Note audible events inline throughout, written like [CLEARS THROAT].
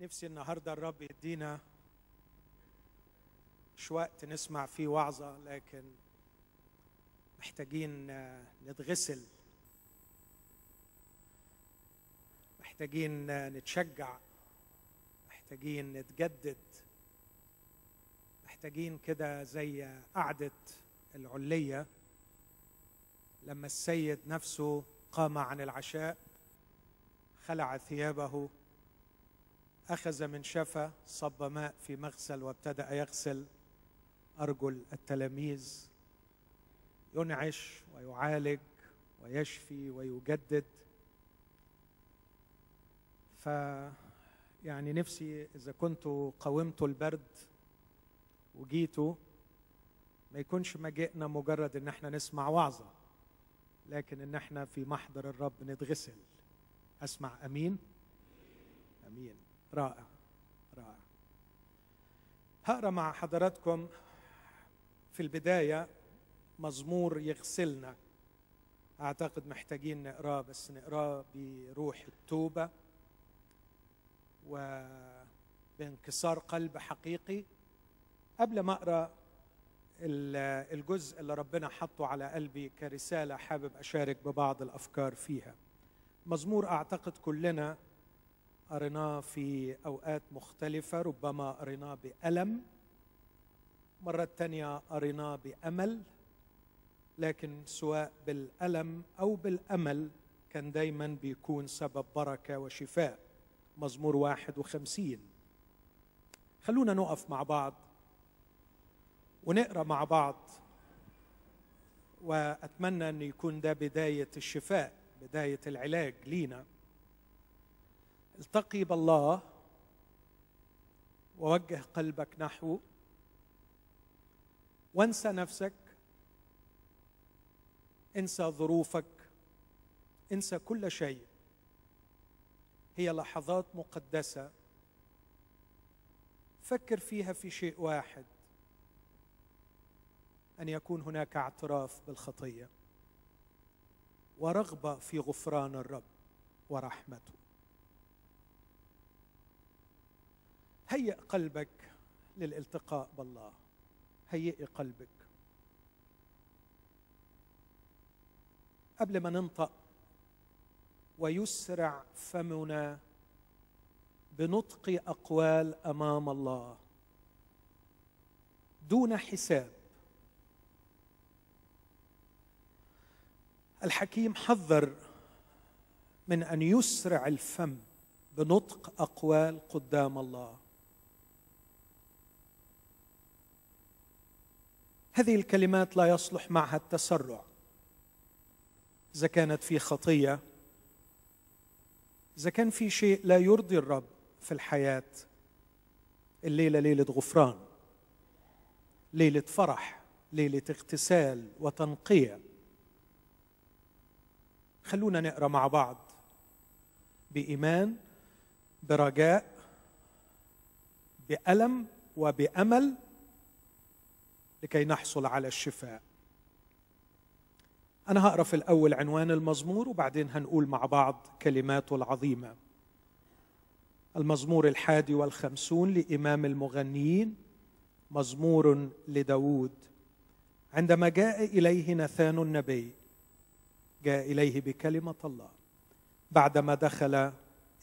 نفسي النهارده الرب يدينا مش وقت نسمع فيه وعظة لكن محتاجين آه، نتغسل. محتاجين آه، نتشجع. محتاجين نتجدد. محتاجين كده زي قعدة العلية. لما السيد نفسه قام عن العشاء خلع ثيابه أخذ من شفا صب ماء في مغسل وابتدأ يغسل أرجل التلاميذ ينعش ويعالج ويشفي ويجدد. ف يعني نفسي إذا كنتوا قاومتوا البرد وجيتوا ما يكونش مجيئنا مجرد إن إحنا نسمع وعظة لكن إن إحنا في محضر الرب نتغسل. أسمع أمين؟ أمين. رائع رائع. هقرا مع حضراتكم في البداية مزمور يغسلنا. أعتقد محتاجين نقراه بس نقراه بروح التوبة وبانكسار قلب حقيقي. قبل ما أقرأ الجزء اللي ربنا حطه على قلبي كرسالة حابب أشارك ببعض الأفكار فيها. مزمور أعتقد كلنا قريناه في أوقات مختلفة ربما قريناه بألم. مرة تانية قريناه بأمل لكن سواء بالألم أو بالأمل كان دايما بيكون سبب بركة وشفاء. مزمور واحد وخمسين. خلونا نقف مع بعض ونقرأ مع بعض وأتمنى أن يكون ده بداية الشفاء بداية العلاج لينا. التقي بالله ووجه قلبك نحوه وانسى نفسك انسى ظروفك انسى كل شيء. هي لحظات مقدسة فكر فيها في شيء واحد أن يكون هناك اعتراف بالخطية ورغبة في غفران الرب ورحمته. هيئ قلبك للالتقاء بالله. هيئي قلبك. قبل ما ننطق ويسرع فمنا بنطق أقوال أمام الله دون حساب. الحكيم حذر من أن يسرع الفم بنطق أقوال قدام الله. هذه الكلمات لا يصلح معها التسرع. إذا كانت في خطية إذا كان في شيء لا يرضي الرب في الحياة الليلة ليلة غفران ليلة فرح ليلة اغتسال وتنقية. خلونا نقرأ مع بعض بإيمان برجاء بألم وبأمل لكي نحصل على الشفاء. أنا هقرأ في الأول عنوان المزمور وبعدين هنقول مع بعض كلماته العظيمة. المزمور الحادي والخمسون لإمام المغنيين مزمور لداود. عندما جاء إليه نثان النبي جاء إليه بكلمة الله بعدما دخل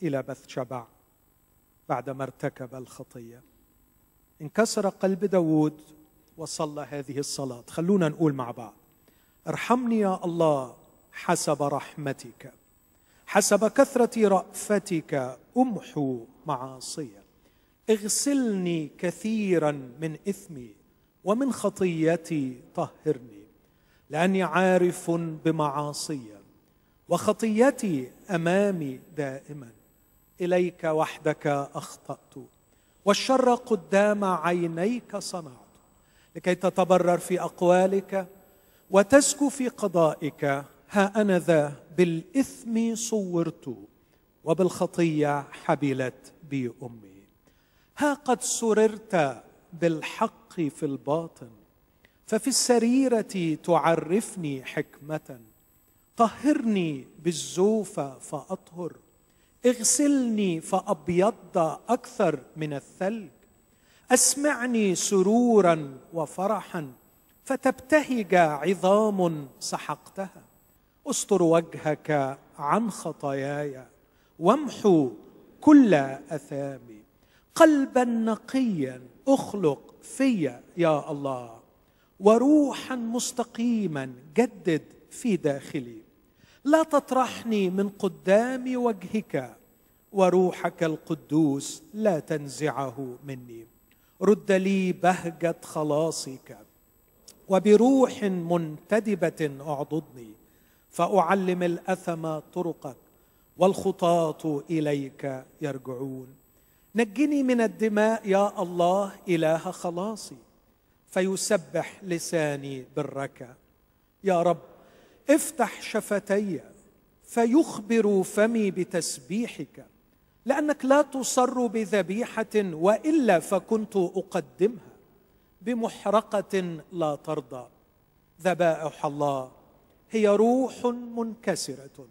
إلى بث شبع بعدما ارتكب الخطية. انكسر قلب داود وصلى هذه الصلاة. خلونا نقول مع بعض. ارحمني يا الله حسب رحمتك. حسب كثرة رأفتك امحو معاصي. اغسلني كثيرا من إثمي ومن خطيتي طهرني لأني عارف بمعاصي وخطيتي أمامي دائما. إليك وحدك أخطأت والشر قدام عينيك صنعت. لكي تتبرر في أقوالك وتزكو في قضائك. ها أنا ذا بالإثم صورت وبالخطية حبلت بي امي ها قد سررت بالحق في الباطن ففي السريرة تعرفني حكمة. طهرني بالزوف فأطهر اغسلني فأبيض أكثر من الثلج. أسمعني سرورا وفرحا فتبتهج عظام سحقتها. أستر وجهك عن خطاياي وامحو كل أثامي. قلبا نقيا أخلق في يا الله وروحا مستقيما جدد في داخلي. لا تطرحني من قدام وجهك وروحك القدوس لا تنزعه مني. رد لي بهجة خلاصك وبروح منتدبة أعضدني فأعلم الأثم طرقك والخطاة إليك يرجعون. نجني من الدماء يا الله إله خلاصي فيسبح لساني برك. يا رب افتح شفتي فيخبر فمي بتسبيحك. لأنك لا تصر بذبيحة وإلا فكنت أقدمها بمحرقة لا ترضى. ذبائح الله هي روح منكسرة.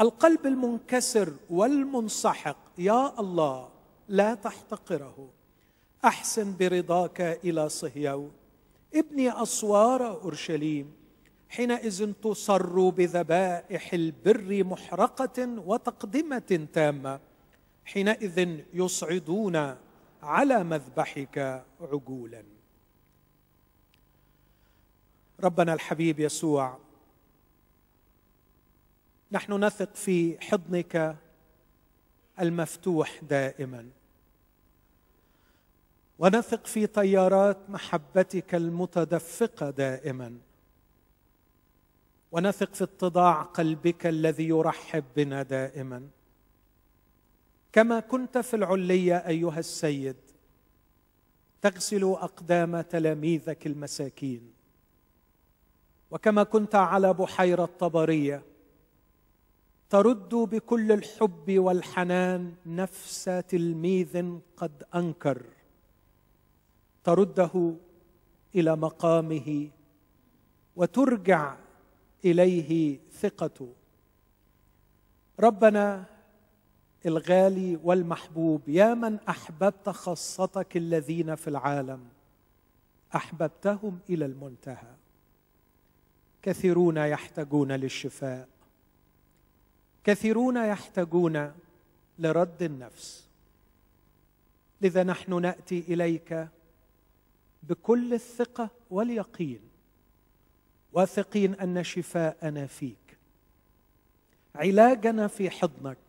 القلب المنكسر والمنسحق يا الله لا تحتقره. أحسن برضاك إلى صهيون ابني أسوار أورشليم. حينئذ تصر بذبائح البر محرقة وتقدمة تامة. حينئذ يصعدون على مذبحك عجولا. ربنا الحبيب يسوع نحن نثق في حضنك المفتوح دائما. ونثق في تيارات محبتك المتدفقة دائما. ونثق في اتضاع قلبك الذي يرحب بنا دائما. كما كنت في العليه أيها السيد تغسل أقدام تلاميذك المساكين. وكما كنت على بحيرة طبرية ترد بكل الحب والحنان نفس تلميذ قد أنكر. ترده إلى مقامه وترجع إليه ثقته. ربنا الغالي والمحبوب يا من أحببت خاصتك الذين في العالم. أحببتهم إلى المنتهى. كثيرون يحتاجون للشفاء. كثيرون يحتاجون لرد النفس. لذا نحن نأتي إليك بكل الثقة واليقين واثقين أن شفاءنا فيك. علاجنا في حضنك.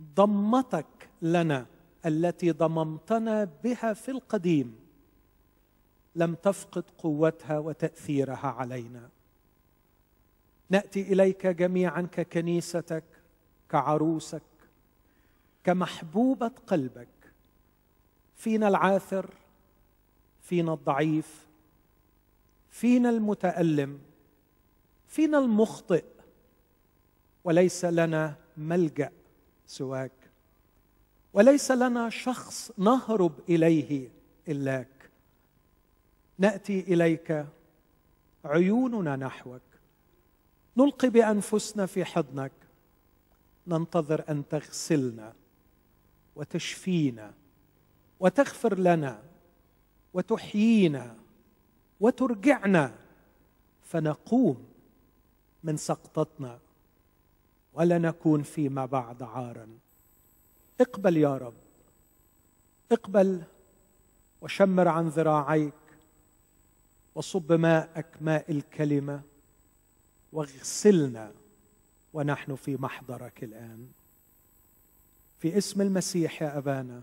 ضمتك لنا التي ضممتنا بها في القديم. لم تفقد قوتها وتأثيرها علينا. نأتي إليك جميعا ككنيستك كعروسك كمحبوبة قلبك. فينا العاثر فينا الضعيف فينا المتألم فينا المخطئ وليس لنا ملجأ. سواك. وليس لنا شخص نهرب إليه إلاك. نأتي إليك عيوننا نحوك. نلقي بأنفسنا في حضنك. ننتظر أن تغسلنا وتشفينا وتغفر لنا وتحيينا وترجعنا. فنقوم من سقطتنا. ولا نكون فيما بعد عارا. اقبل يا رب. اقبل وشمر عن ذراعيك وصب ماءك ماء الكلمة واغسلنا ونحن في محضرك الآن. في اسم المسيح يا أبانا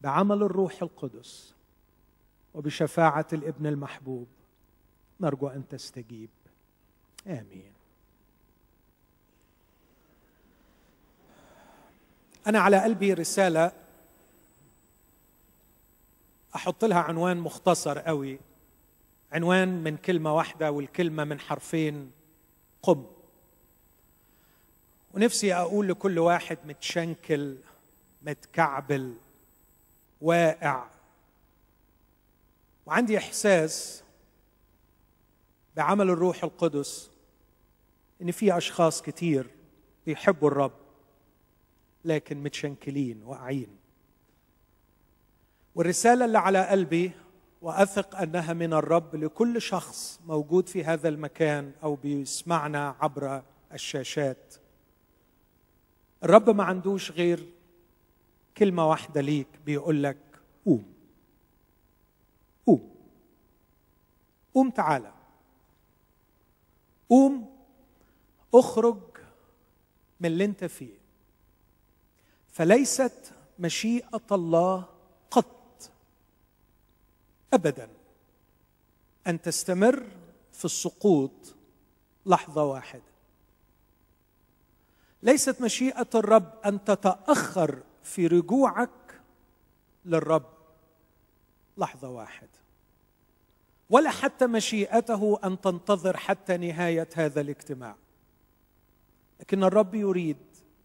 بعمل الروح القدس وبشفاعة الابن المحبوب نرجو أن تستجيب. آمين. أنا على قلبي رسالة أحط لها عنوان مختصر قوي. عنوان من كلمة واحدة والكلمة من حرفين. قم. ونفسي أقول لكل واحد متشنكل متكعبل واقع. وعندي إحساس بعمل الروح القدس إن في أشخاص كتير بيحبوا الرب. لكن متشنكلين واقعين والرسالة اللي على قلبي وأثق أنها من الرب لكل شخص موجود في هذا المكان أو بيسمعنا عبر الشاشات. الرب ما عندوش غير كلمة واحدة ليك بيقول لك قوم. قوم. قوم تعالى. قوم اخرج من اللي انت فيه. فليست مشيئة الله قط. ابدا. أن تستمر في السقوط لحظة واحدة. ليست مشيئة الرب أن تتأخر في رجوعك للرب لحظة واحدة. ولا حتى مشيئته أن تنتظر حتى نهاية هذا الاجتماع. لكن الرب يريد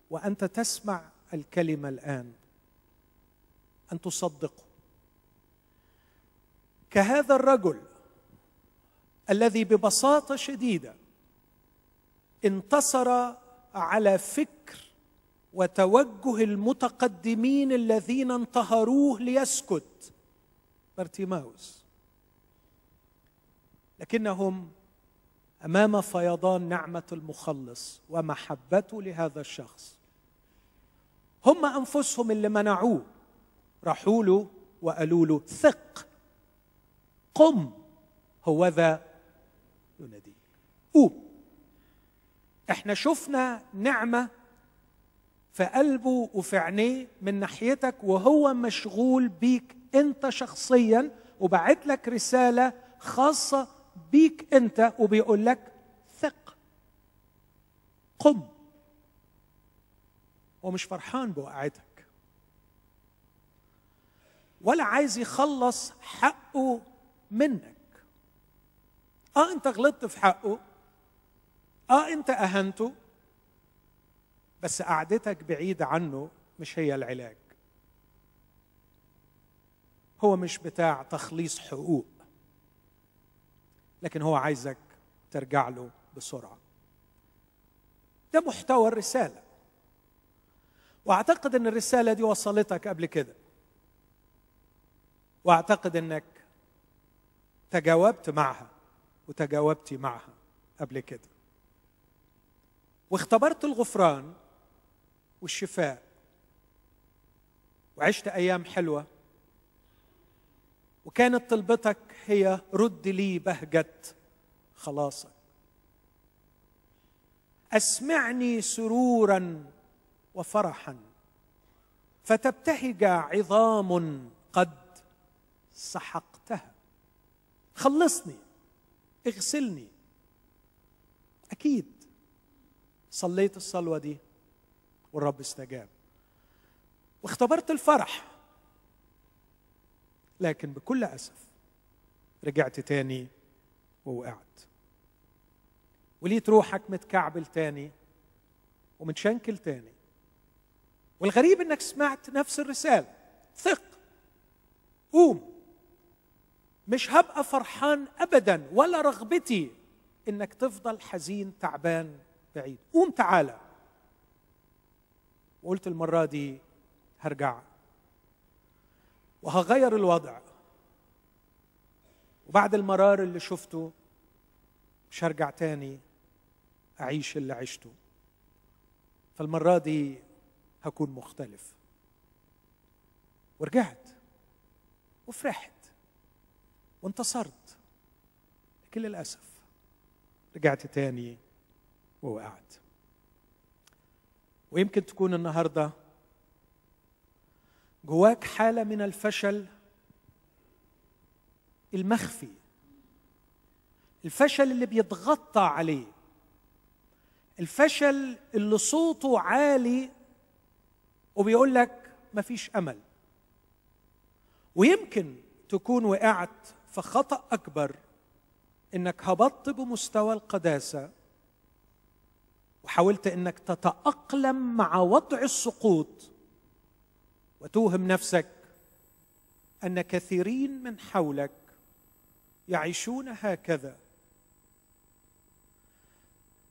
وأنت تسمع الكلمة الآن. أن تصدقه كهذا الرجل الذي ببساطة شديدة انتصر على فكر وتوجه المتقدمين الذين انتهروه ليسكت. بارتيماوس. لكنهم أمام فيضان نعمة المخلص ومحبته لهذا الشخص. هم أنفسهم اللي منعوه. راحوا له وقالوا له ثق قم هو ذا يناديك قوم. إحنا شفنا نعمة في قلبه وفي عينيه من ناحيتك وهو مشغول بيك أنت شخصيا وبعت لك رسالة خاصة بيك أنت وبيقول لك ثق قم. ومش فرحان بوقعتك. ولا عايز يخلص حقه منك. آه أنت غلطت في حقه. آه أنت أهنته. بس قعدتك بعيدة عنه مش هي العلاج. هو مش بتاع تخليص حقوق لكن هو عايزك ترجع له بسرعة. ده محتوى الرسالة. واعتقد ان الرسالة دي وصلتك قبل كده. واعتقد انك تجاوبت معها وتجاوبتي معها قبل كده. واختبرت الغفران والشفاء وعشت أيام حلوة. وكانت طلبتك هي رد لي بهجة خلاصك. أسمعني سرورا وفرحا. فتبتهج عظام قد سحقتها. خلصني اغسلني. أكيد صليت الصلوة دي والرب استجاب. واختبرت الفرح لكن بكل أسف رجعت تاني ووقعت. وليت روحك متكعبل تاني ومتشنكل تاني. والغريب إنك سمعت نفس الرسالة. ثق. قوم. مش هبقى فرحان ابدا ولا رغبتي إنك تفضل حزين تعبان بعيد. قوم تعالى وقلت المرة دي هرجع. وهغير الوضع. وبعد المرار اللي شفته مش هرجع تاني أعيش اللي عشته. فالمرة دي هكون مختلف. ورجعت وفرحت وانتصرت. لكن للأسف رجعت تاني ووقعت. ويمكن تكون النهارده جواك حالة من الفشل المخفي. الفشل اللي بيتغطى عليه. الفشل اللي صوته عالي وبيقول لك مفيش أمل. ويمكن تكون وقعت في خطأ أكبر إنك هبطت بمستوى القداسة وحاولت إنك تتأقلم مع وضع السقوط وتوهم نفسك أن كثيرين من حولك يعيشون هكذا.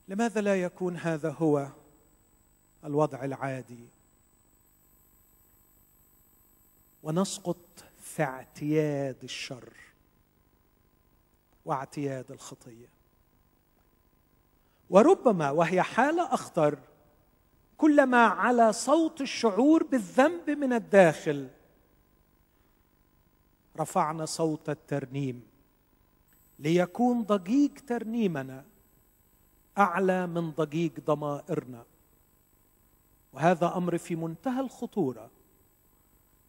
لماذا لا يكون هذا هو الوضع العادي؟ ونسقط في اعتياد الشر واعتياد الخطية. وربما وهي حالة أخطر كلما على صوت الشعور بالذنب من الداخل رفعنا صوت الترنيم ليكون ضجيج ترنيمنا أعلى من ضجيج ضمائرنا. وهذا أمر في منتهى الخطورة.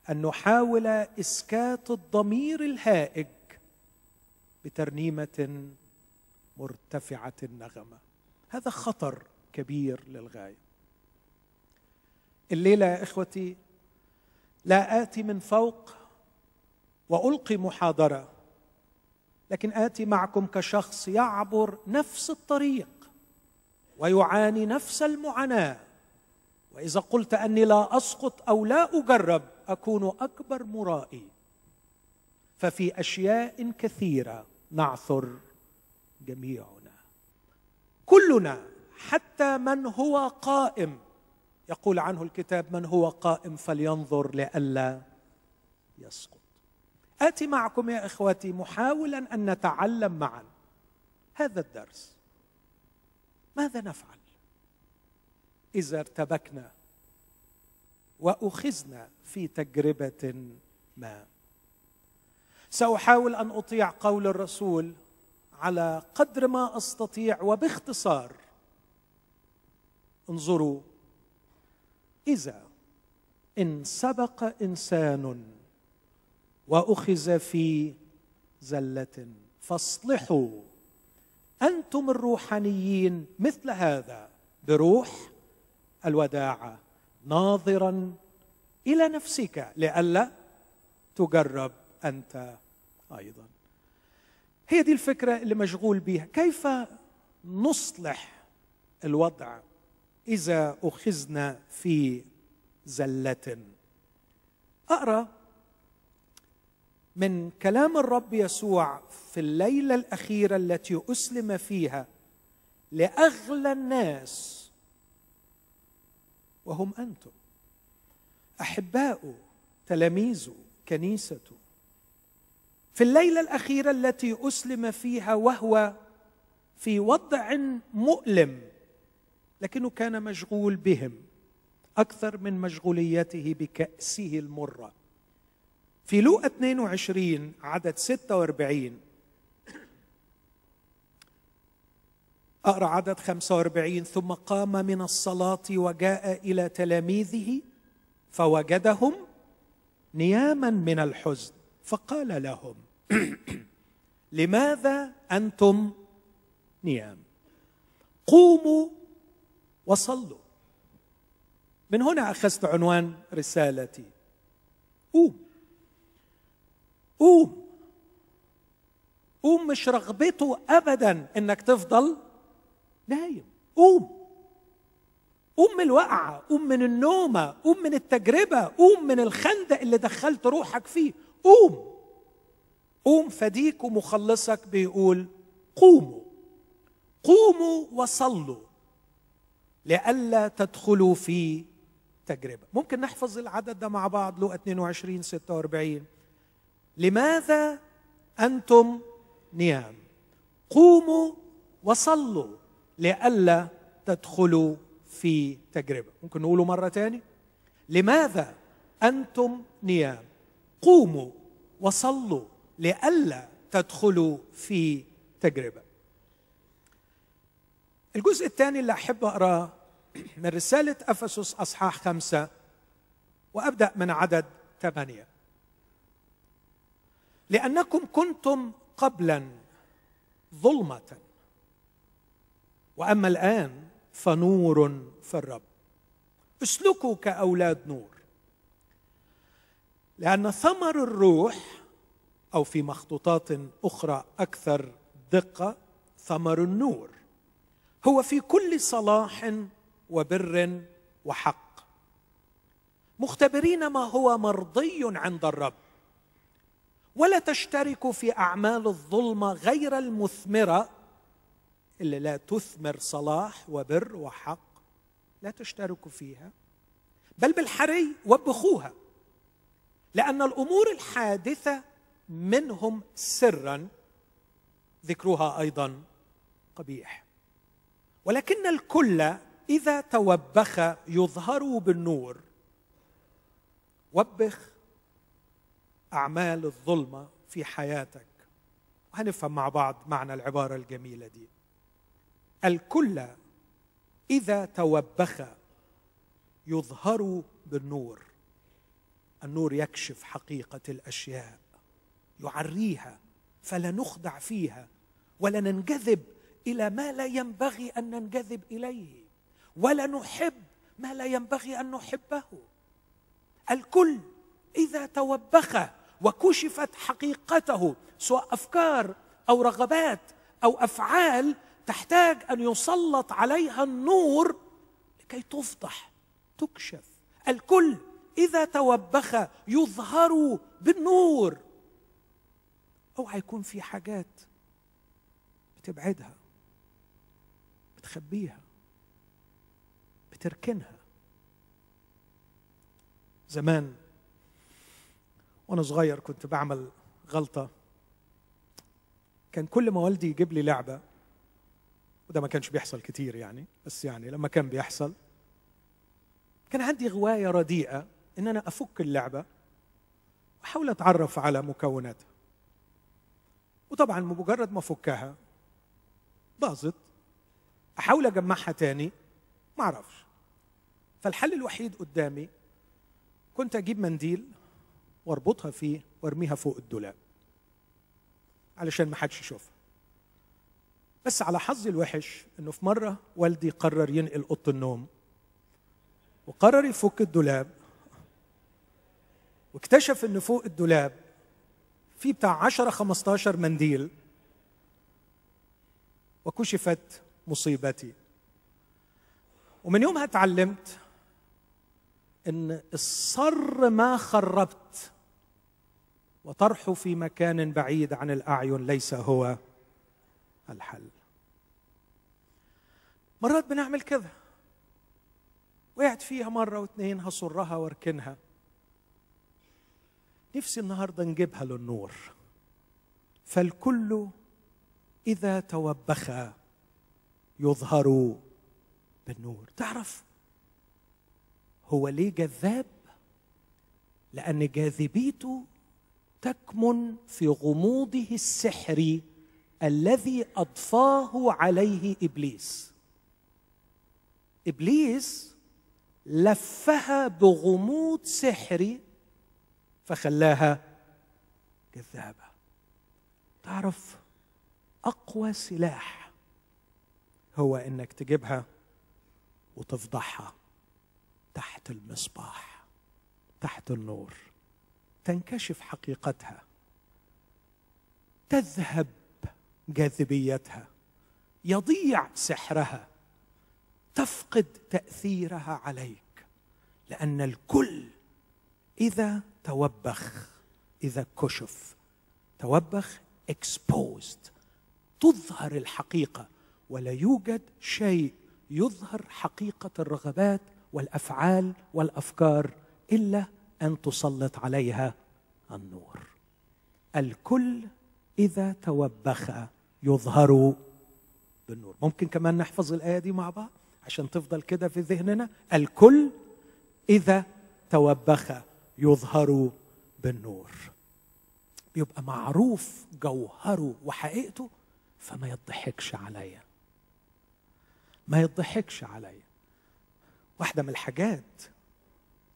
أن نحاول إسكات الضمير الهائج بترنيمة مرتفعة النغمة. هذا خطر كبير للغاية. الليلة يا إخوتي لا آتي من فوق وألقي محاضرة لكن آتي معكم كشخص يعبر نفس الطريق ويعاني نفس المعاناة. وإذا قلت أني لا أسقط أو لا أجرب أكون أكبر مرائي. ففي أشياء كثيرة نعثر جميعنا. كلنا حتى من هو قائم. يقول عنه الكتاب من هو قائم فلينظر لئلا يسقط. آتي معكم يا اخوتي محاولا أن نتعلم معا هذا الدرس. ماذا نفعل؟ إذا ارتبكنا وأخذنا في تجربة ما. سأحاول أن أطيع قول الرسول على قدر ما أستطيع وباختصار. انظروا إذا إن سبق إنسان وأخذ في زلة فاصلحوا أنتم الروحانيين مثل هذا بروح الوداعه ناظرا إلى نفسك لئلا تجرب أنت أيضا. هي دي الفكرة اللي مشغول بيها. كيف نصلح الوضع إذا أخذنا في زلة؟ أقرأ من كلام الرب يسوع في الليلة الأخيرة التي أسلم فيها لأغلى الناس وهم أنتم. احباؤه تلاميذه كنيسته في الليلة الأخيرة التي أسلم فيها وهو في وضع مؤلم لكنه كان مشغول بهم أكثر من مشغوليته بكأسه المرة. في لوقا 22 عدد 46 أقرأ عدد 45 ثم قام من الصلاة وجاء إلى تلاميذه فوجدهم نياما من الحزن. فقال لهم [CLEARS THROAT] لماذا أنتم نيام؟ قوموا وصلوا. من هنا أخذت عنوان رسالتي. قوم. قوم. قوم مش رغبته ابدا إنك تفضل نايم. قوم. قوم من الوقعة قوم من النومة قوم من التجربة قوم من الخندق اللي دخلت روحك فيه. قوم. قوم فديك ومخلصك بيقول قوموا. قوموا وصلوا لئلا تدخلوا في تجربة. ممكن نحفظ العدد ده مع بعض لو 22 46 لماذا أنتم نيام؟ قوموا وصلوا. لئلا تدخلوا في تجربة. ممكن نقوله مرة تاني؟ لماذا أنتم نيام؟ قوموا وصلوا لئلا تدخلوا في تجربة. الجزء الثاني اللي أحب اقراه من رسالة أفسس أصحاح خمسة وأبدأ من عدد ثمانية. لأنكم كنتم قبلا ظلمة. وأما الآن فنور في الرب. اسلكوا كأولاد نور. لأن ثمر الروح أو في مخطوطات أخرى أكثر دقة ثمر النور. هو في كل صلاح وبر وحق. مختبرين ما هو مرضي عند الرب. ولا تشتركوا في أعمال الظلمة غير المثمرة اللي لا تثمر صلاح وبر وحق لا تشتركوا فيها بل بالحري وبخوها لأن الأمور الحادثة منهم سرا ذكرها أيضا قبيح. ولكن الكل إذا توبخ يظهر بالنور. وبخ أعمال الظلمة في حياتك. وهنفهم مع بعض معنى العبارة الجميلة دي. الكل إذا توبخ يظهر بالنور. النور يكشف حقيقة الأشياء يعريها فلا نخدع فيها ولا ننجذب إلى ما لا ينبغي أن ننجذب إليه ولا نحب ما لا ينبغي أن نحبه. الكل إذا توبخ وكشفت حقيقته سواء أفكار أو رغبات أو أفعال تحتاج أن يسلط عليها النور لكي تفضح تكشف. الكل إذا توبخ يظهر بالنور. أوعى يكون في حاجات بتبعدها بتخبيها بتركنها. زمان وأنا صغير كنت بعمل غلطة. كان كل ما والدي يجيب لي لعبة وده ما كانش بيحصل كتير يعني بس يعني لما كان بيحصل كان عندي غواية رديئة إن أنا أفك اللعبة وأحاول أتعرف على مكوناتها. وطبعا بمجرد ما أفكها باظت أحاول أجمعها تاني ما أعرفش. فالحل الوحيد قدامي كنت أجيب منديل وأربطها فيه وأرميها فوق الدولاب علشان ما حدش يشوفها. بس على حظي الوحش إنه في مرة والدي قرر ينقل اوضه النوم وقرر يفك الدولاب واكتشف إن فوق الدولاب في بتاع 10 15 منديل وكشفت مصيبتي. ومن يومها تعلمت إن الصر ما خربت وطرحه في مكان بعيد عن الأعين ليس هو الحل. مرات بنعمل كذا. وقعت فيها مرة واثنين هصرها واركنها. نفسي النهارده نجيبها للنور. فالكل إذا توبخ يظهر بالنور. تعرف هو ليه جذاب؟ لأن جاذبيته تكمن في غموضه السحري الذي أضفاه عليه إبليس. إبليس لفها بغموض سحري فخلاها كذابة. تعرف أقوى سلاح هو إنك تجيبها وتفضحها تحت المصباح تحت النور تنكشف حقيقتها تذهب جاذبيتها يضيع سحرها. تفقد تأثيرها عليك لأن الكل إذا توبخ إذا كشف توبخ exposed تظهر الحقيقة ولا يوجد شيء يظهر حقيقة الرغبات والأفعال والأفكار إلا أن تسلط عليها النور. الكل إذا توبخ يظهر بالنور. ممكن كمان نحفظ الآية دي مع بعض؟ عشان تفضل كده في ذهننا. الكل إذا توبخ يظهر بالنور. بيبقى معروف جوهره وحقيقته فما يضحكش عليا. ما يضحكش عليا. واحدة من الحاجات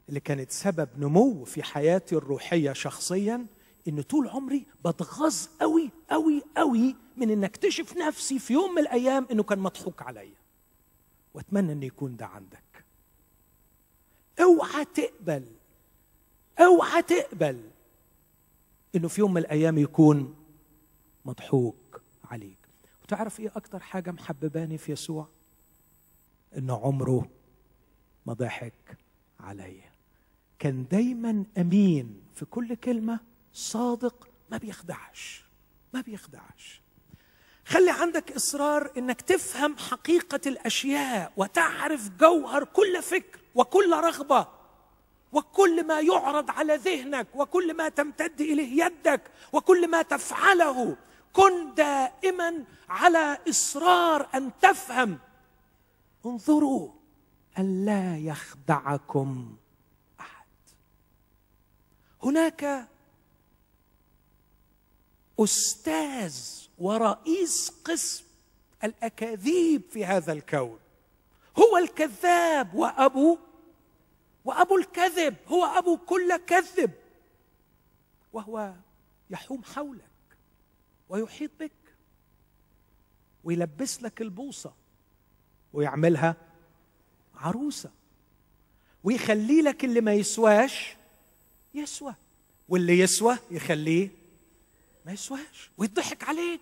اللي كانت سبب نمو في حياتي الروحية شخصيا إن طول عمري بتغاظ قوي قوي قوي من ان أكتشف نفسي في يوم من الأيام إنه كان مضحوك عليا. واتمنى ان يكون ده عندك. أوعى تقبل أوعى تقبل إنه في يوم من الأيام يكون مضحوك عليك. وتعرف إيه أكتر حاجة محبباني في يسوع؟ انه عمره ما ضحك عليا كان دايما أمين في كل كلمة صادق ما بيخدعش ما بيخدعش. خلي عندك إصرار إنك تفهم حقيقة الأشياء وتعرف جوهر كل فكر وكل رغبة وكل ما يعرض على ذهنك وكل ما تمتد إليه يدك وكل ما تفعله. كن دائما على إصرار أن تفهم. انظروا أن لا يخدعكم أحد. هناك أستاذ ورئيس قسم الأكاذيب في هذا الكون. هو الكذاب وأبو وأبو الكذب هو أبو كل كذب. وهو يحوم حولك ويحيط بك ويلبس لك البوصة ويعملها عروسة ويخلي لك اللي ما يسواش يسوى واللي يسوى يخليه ما يسواش ويضحك عليك.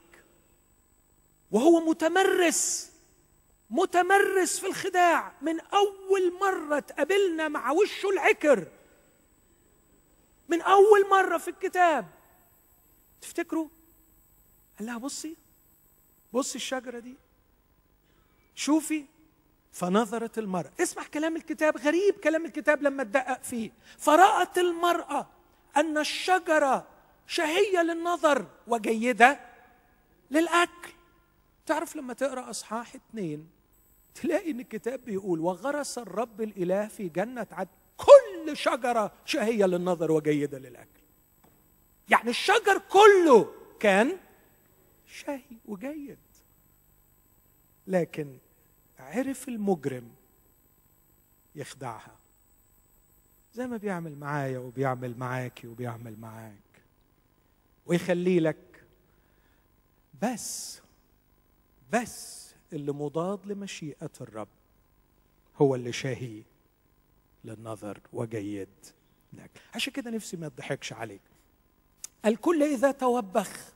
وهو متمرس متمرس في الخداع. من أول مرة تقابلنا مع وشه العكر. من أول مرة في الكتاب. تفتكروا؟ قال لها بصي بصي الشجرة دي. شوفي فنظرت المرأة. اسمع كلام الكتاب غريب كلام الكتاب لما تدقق فيه. فرأت المرأة أن الشجرة شهية للنظر وجيدة للأكل. تعرف لما تقرأ أصحاح اتنين تلاقي إن الكتاب بيقول وغرس الرب الإله في جنة عدن كل شجرة شهية للنظر وجيدة للأكل. يعني الشجر كله كان شهي وجيد. لكن عرف المجرم يخدعها. زي ما بيعمل معايا وبيعمل معاكي وبيعمل معاك. ويخلي لك بس بس اللي مضاد لمشيئة الرب هو اللي شهي للنظر وجيد لك. عشان كده نفسي ما تضحكش عليك. الكل إذا توبخ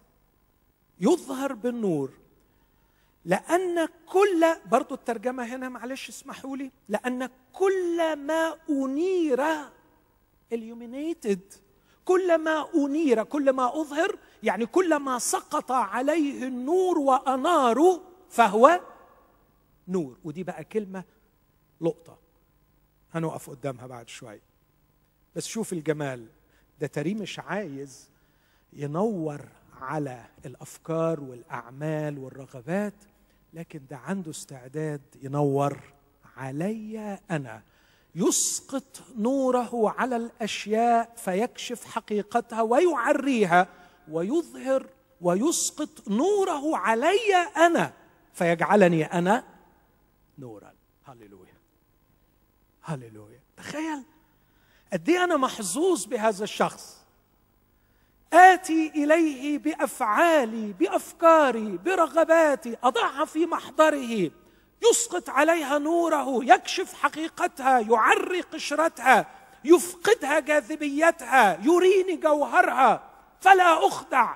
يظهر بالنور لأن كل برضو الترجمة هنا معلش اسمحوا لي لأن كل ما أنير illuminated كل ما أنير كل ما أظهر يعني كل ما سقط عليه النور وأناره فهو نور. ودي بقى كلمة لقطة هنقف قدامها بعد شوية. بس شوف الجمال ده تري مش عايز ينور على الأفكار والأعمال والرغبات لكن ده عنده استعداد ينور علي أنا. يسقط نوره على الأشياء فيكشف حقيقتها ويعريها. ويظهر ويسقط نوره علي أنا فيجعلني أنا نورا. هللويا. هللويا. تخيل قد إيه أنا محظوظ بهذا الشخص. آتي إليه بأفعالي بأفكاري برغباتي أضعها في محضره. يسقط عليها نوره يكشف حقيقتها يعري قشرتها يفقدها جاذبيتها يريني جوهرها. فلا أخدع.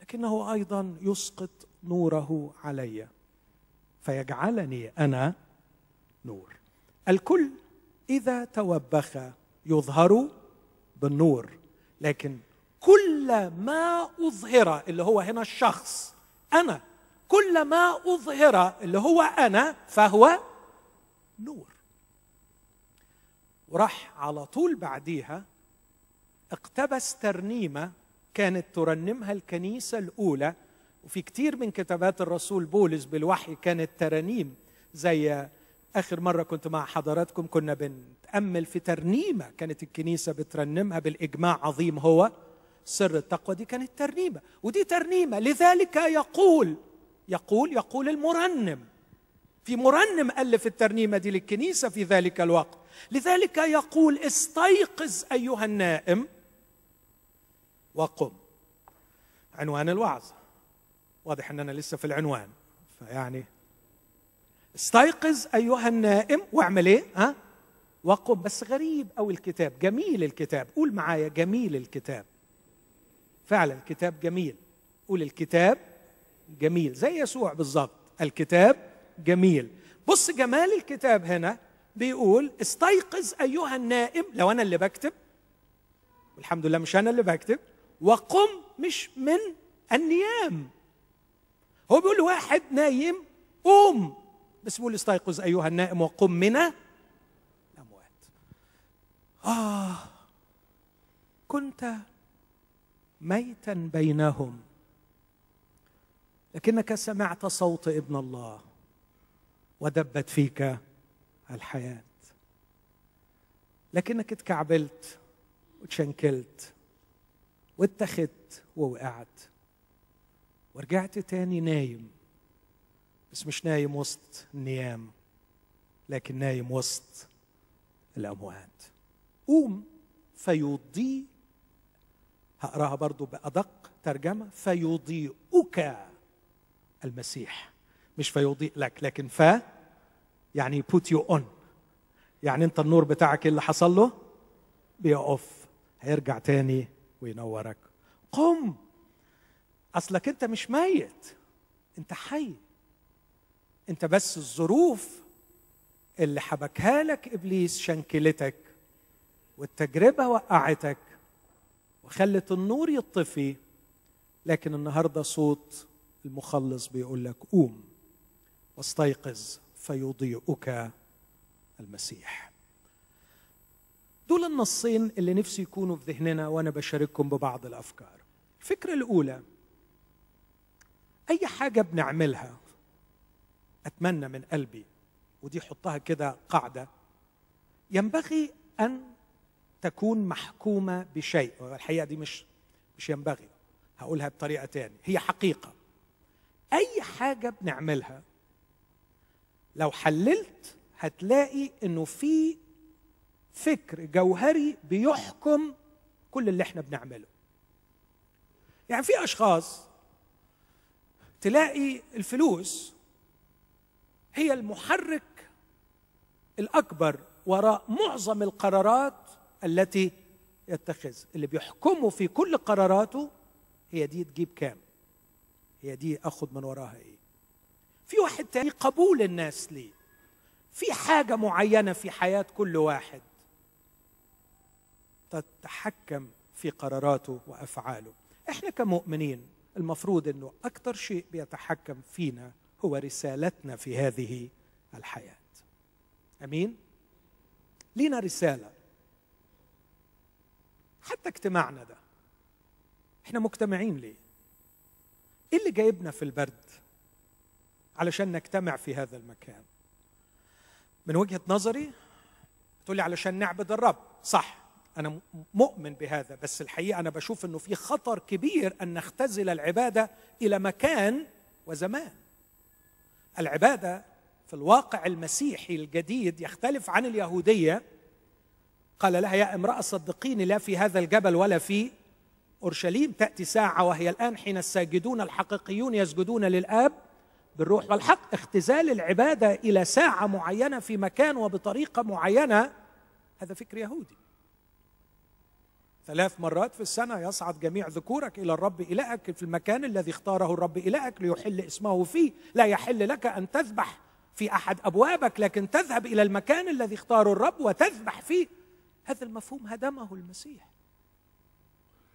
لكنه أيضا يسقط نوره علي فيجعلني أنا نور. الكل إذا توبخ يظهر بالنور لكن كل ما أظهر اللي هو هنا الشخص أنا كل ما أظهر اللي هو أنا فهو نور. وراح على طول بعديها اقتبس ترنيمة كانت ترنمها الكنيسة الأولى وفي كتير من كتابات الرسول بولس بالوحي كانت ترانيم زي آخر مرة كنت مع حضراتكم كنا بنتأمل في ترنيمة كانت الكنيسة بترنمها بالإجماع عظيم هو سر التقوى دي كانت ترنيمة ودي ترنيمة لذلك يقول يقول يقول المرنم. في مرنم ألف الترنيمة دي للكنيسة في ذلك الوقت لذلك يقول استيقظ أيها النائم وقم. عنوان الوعظ. واضح أننا لسه في العنوان. فيعني استيقظ أيها النائم. واعمل إيه؟ ها؟ وقم. بس غريب أو الكتاب. جميل الكتاب. قول معايا جميل الكتاب. فعلا الكتاب جميل. قول الكتاب جميل. زي يسوع بالظبط. الكتاب جميل. بص جمال الكتاب هنا بيقول استيقظ أيها النائم. لو أنا اللي بكتب. والحمد لله مش أنا اللي بكتب. وقم مش من النيام. هو بيقول لواحد نايم قوم. بس بيقول استيقظ أيها النائم وقم من الأموات. آه كنت ميتا بينهم لكنك سمعت صوت ابن الله ودبت فيك الحياة. لكنك اتكعبلت وتشنكلت. واتخذت ووقعت. ورجعت تاني نايم بس مش نايم وسط النيام لكن نايم وسط الأموات. قوم فيضيء. هقراها برضو بأدق ترجمة. فيضيئك المسيح. مش فيضيء لك لكن ف يعني put you on. يعني انت النور بتاعك اللي حصل له بيقف. هيرجع تاني وينورك. قم! أصلك أنت مش ميت أنت حي. أنت بس الظروف اللي حبكها لك إبليس شنكلتك والتجربة وقعتك وخلت النور يطفي. لكن النهارده صوت المخلص بيقول لك قوم واستيقظ فيضيئك المسيح. دول النصين اللي نفسي يكونوا في ذهننا وأنا بشارككم ببعض الأفكار. الفكرة الأولى أي حاجة بنعملها أتمنى من قلبي ودي حطها كده قاعدة ينبغي أن تكون محكومة بشيء والحقيقة دي مش مش ينبغي هقولها بطريقة تاني هي حقيقة. أي حاجة بنعملها لو حللت هتلاقي إنه في فكر جوهري بيحكم كل اللي إحنا بنعمله. يعني في أشخاص تلاقي الفلوس هي المحرك الأكبر وراء معظم القرارات التي يتخذها. اللي بيحكموا في كل قراراته هي دي تجيب كام؟ هي دي اخد من وراها إيه؟ في واحد تاني قبول الناس ليه. في حاجة معينة في حياة كل واحد. تتحكم في قراراته وأفعاله. إحنا كمؤمنين المفروض إنه أكثر شيء بيتحكم فينا هو رسالتنا في هذه الحياة. أمين؟ لينا رسالة. حتى اجتماعنا ده. إحنا مجتمعين ليه؟ إيه اللي جايبنا في البرد علشان نجتمع في هذا المكان؟ من وجهة نظري تقول لي علشان نعبد الرب. صح. أنا مؤمن بهذا بس الحقيقة أنا بشوف إنه في خطر كبير أن نختزل العبادة إلى مكان وزمان. العبادة في الواقع المسيحي الجديد يختلف عن اليهودية. قال لها يا امرأة صدقيني لا في هذا الجبل ولا في أورشليم تأتي ساعة وهي الآن حين الساجدون الحقيقيون يسجدون للآب بالروح والحق. اختزال العبادة إلى ساعة معينة في مكان وبطريقة معينة هذا فكر يهودي. ثلاث مرات في السنة يصعد جميع ذكورك إلى الرب إلهك في المكان الذي اختاره الرب إلهك ليحل اسمه فيه. لا يحل لك أن تذبح في أحد أبوابك لكن تذهب إلى المكان الذي اختاره الرب وتذبح فيه. هذا المفهوم هدمه المسيح.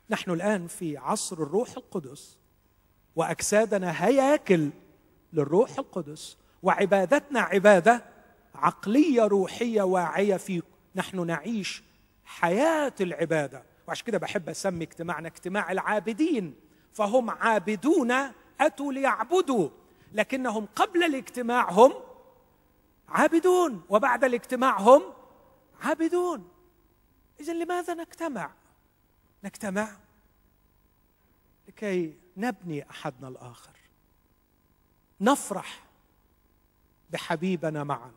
نحن الآن في عصر الروح القدس وأجسادنا هياكل للروح القدس وعبادتنا عبادة عقلية روحية واعية في نحن نعيش حياة العبادة. وعشان كده بحب أسمي اجتماعنا اجتماع العابدين فهم عابدون أتوا ليعبدوا لكنهم قبل الاجتماع هم عابدون وبعد الاجتماع هم عابدون. اذا لماذا نجتمع؟ نجتمع لكي نبني أحدنا الآخر. نفرح بحبيبنا معا.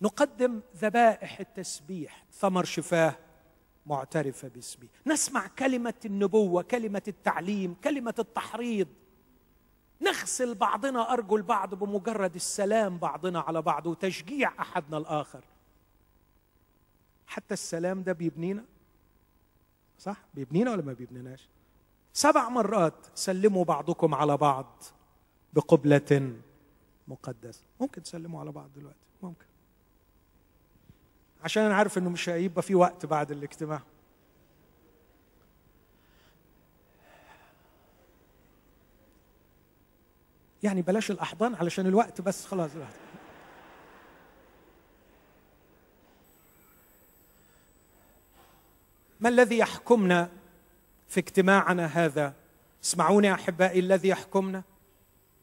نقدم ذبائح التسبيح ثمر شفاه معترفة باسمي. نسمع كلمة النبوة كلمة التعليم كلمة التحريض. نغسل بعضنا ارجل بعض بمجرد السلام بعضنا على بعض وتشجيع أحدنا الآخر. حتى السلام ده بيبنينا؟ صح؟ بيبنينا ولا ما بيبنيناش؟ سبع مرات سلموا بعضكم على بعض بقبلة مقدسة. ممكن تسلموا على بعض دلوقتي. عشان أنا عارف إنه مش هيبقى في وقت بعد الاجتماع يعني بلاش الأحضان علشان الوقت بس خلاص الوقت. ما الذي يحكمنا في اجتماعنا هذا اسمعوني أحبائي الذي يحكمنا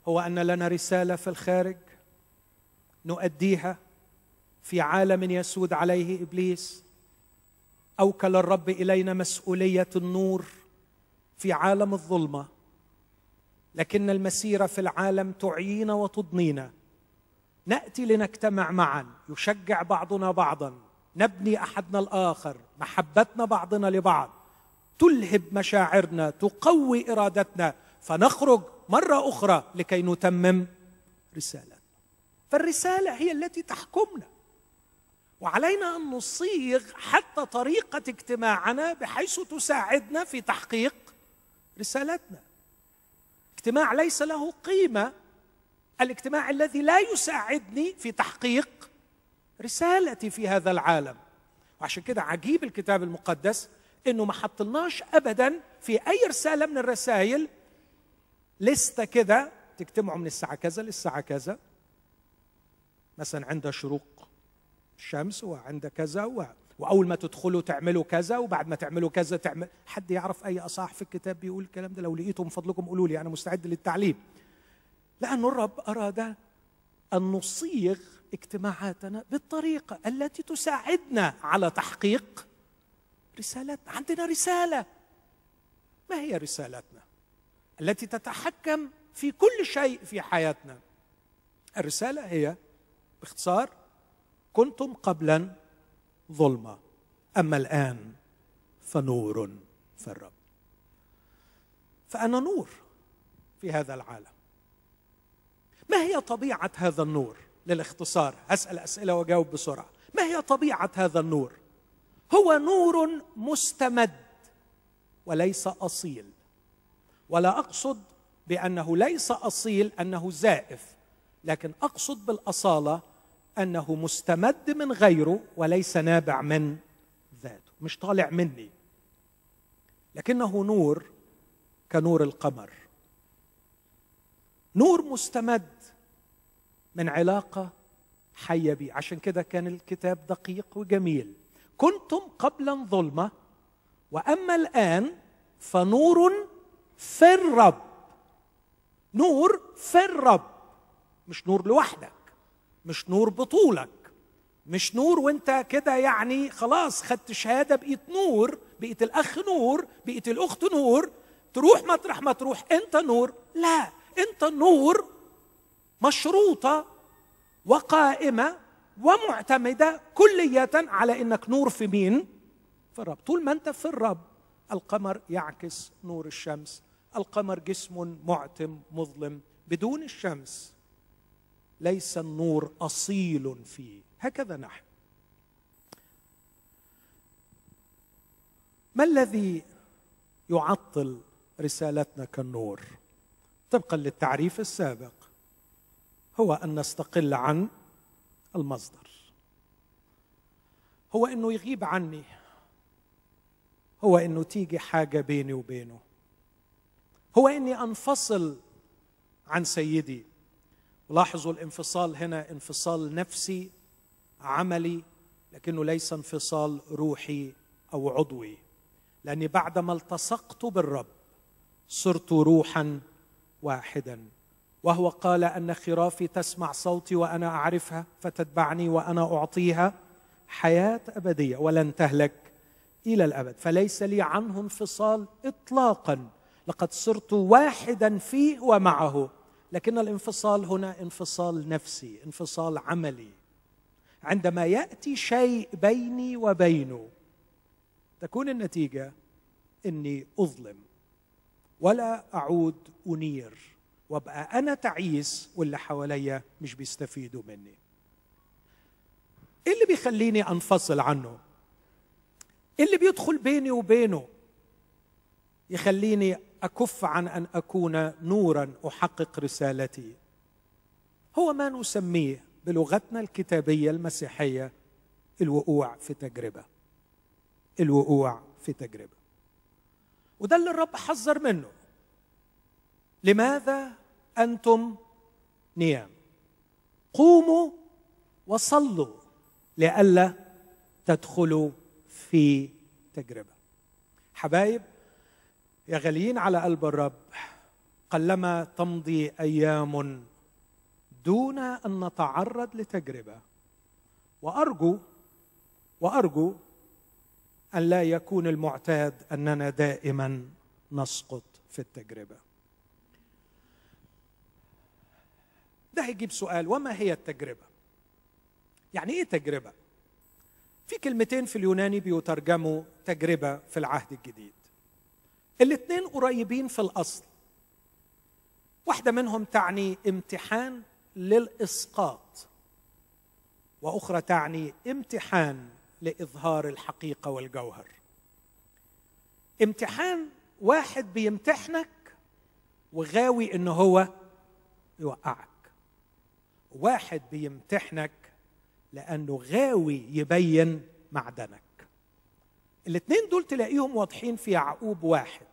هو أن لنا رسالة في الخارج نؤديها في عالم يسود عليه إبليس. أوكل الرب إلينا مسؤولية النور في عالم الظلمة. لكن المسيره في العالم تعيينا وتضنينا نأتي لنجتمع معا. يشجع بعضنا بعضا. نبني أحدنا الآخر. محبتنا بعضنا لبعض. تلهب مشاعرنا. تقوي إرادتنا. فنخرج مرة أخرى لكي نتمم رسالتنا فالرسالة هي التي تحكمنا. وعلينا أن نصيغ حتى طريقة اجتماعنا بحيث تساعدنا في تحقيق رسالتنا. اجتماع ليس له قيمة الاجتماع الذي لا يساعدني في تحقيق رسالتي في هذا العالم. وعشان كده عجيب الكتاب المقدس إنه ما حطلناش ابدا في أي رسالة من الرسائل. لسته كده تجتمعوا من الساعة كذا للساعة كذا. مثلا عند شروق الشمس وعند كذا و... وأول ما تدخلوا تعملوا كذا وبعد ما تعملوا كذا تعمل حد يعرف أي اصح في الكتاب بيقول الكلام ده؟ لو لقيته من فضلكم قولوا لي أنا مستعد للتعليم. لأن الرب أراد أن نصيغ اجتماعاتنا بالطريقة التي تساعدنا على تحقيق رسالتنا عندنا رسالة. ما هي رسالتنا التي تتحكم في كل شيء في حياتنا. الرسالة هي باختصار كنتم قبلا ظلمة. أما الآن فنور في الرب. فأنا نور في هذا العالم. ما هي طبيعة هذا النور؟ للاختصار اسال أسئلة وأجاوب بسرعة. ما هي طبيعة هذا النور؟ هو نور مستمد وليس أصيل. ولا أقصد بأنه ليس أصيل أنه زائف لكن أقصد بالأصالة أنه مستمد من غيره وليس نابع من ذاته مش طالع مني. لكنه نور كنور القمر. نور مستمد من علاقة حية بي. عشان كده كان الكتاب دقيق وجميل. كنتم قبلا ظلمه وأما الآن فنور في الرب. نور في الرب مش نور لوحدك مش نور بطولك. مش نور وانت كده يعني خلاص خدت شهادة بقيت نور بقيت الأخ نور بقيت الأخت نور. تروح مطرح ما تروح أنت نور. لا أنت نور مشروطة وقائمة ومعتمدة كلية على إنك نور في مين؟ في الرب، طول ما أنت في الرب القمر يعكس نور الشمس، القمر جسم معتم مظلم بدون الشمس. ليس النور أصيل فيه، هكذا نحن. ما الذي يعطل رسالتنا كالنور؟ طبقا للتعريف السابق هو أن نستقل عن المصدر. هو إنه يغيب عني. هو إنه تيجي حاجة بيني وبينه. هو إني أنفصل عن سيدي. لاحظوا الانفصال هنا انفصال نفسي عملي لكنه ليس انفصال روحي أو عضوي. لأني بعدما التصقت بالرب صرت روحا واحدا. وهو قال أن خرافي تسمع صوتي وأنا أعرفها فتتبعني وأنا أعطيها حياة أبدية ولن تهلك إلى الأبد. فليس لي عنه انفصال اطلاقا. لقد صرت واحدا فيه ومعه. لكن الانفصال هنا انفصال نفسي انفصال عملي. عندما يأتي شيء بيني وبينه تكون النتيجة إني أظلم ولا أعود أنير وأبقى أنا تعيس واللي حواليا مش بيستفيدوا مني. إيه اللي بيخليني أنفصل عنه؟ إيه اللي بيدخل بيني وبينه؟ يخليني أكف عن أن أكون نورا أحقق رسالتي. هو ما نسميه بلغتنا الكتابية المسيحية الوقوع في تجربة. الوقوع في تجربة. وده اللي الرب حذر منه. لماذا أنتم نيام؟ قوموا وصلوا لئلا تدخلوا في تجربة. حبايب يا غاليين على قلب الرب قلما تمضي أيام دون أن نتعرض لتجربة. وأرجو وأرجو أن لا يكون المعتاد أننا دائما نسقط في التجربة. ده هيجيب سؤال وما هي التجربة؟ يعني إيه تجربة؟ في كلمتين في اليوناني بيترجموا تجربة في العهد الجديد. الاثنين قريبين في الأصل. واحدة منهم تعني امتحان للإسقاط وأخرى تعني امتحان لإظهار الحقيقة والجوهر. امتحان واحد بيمتحنك وغاوي إن هو يوقعك. واحد بيمتحنك لأنه غاوي يبين معدنك. الاثنين دول تلاقيهم واضحين في يعقوب واحد.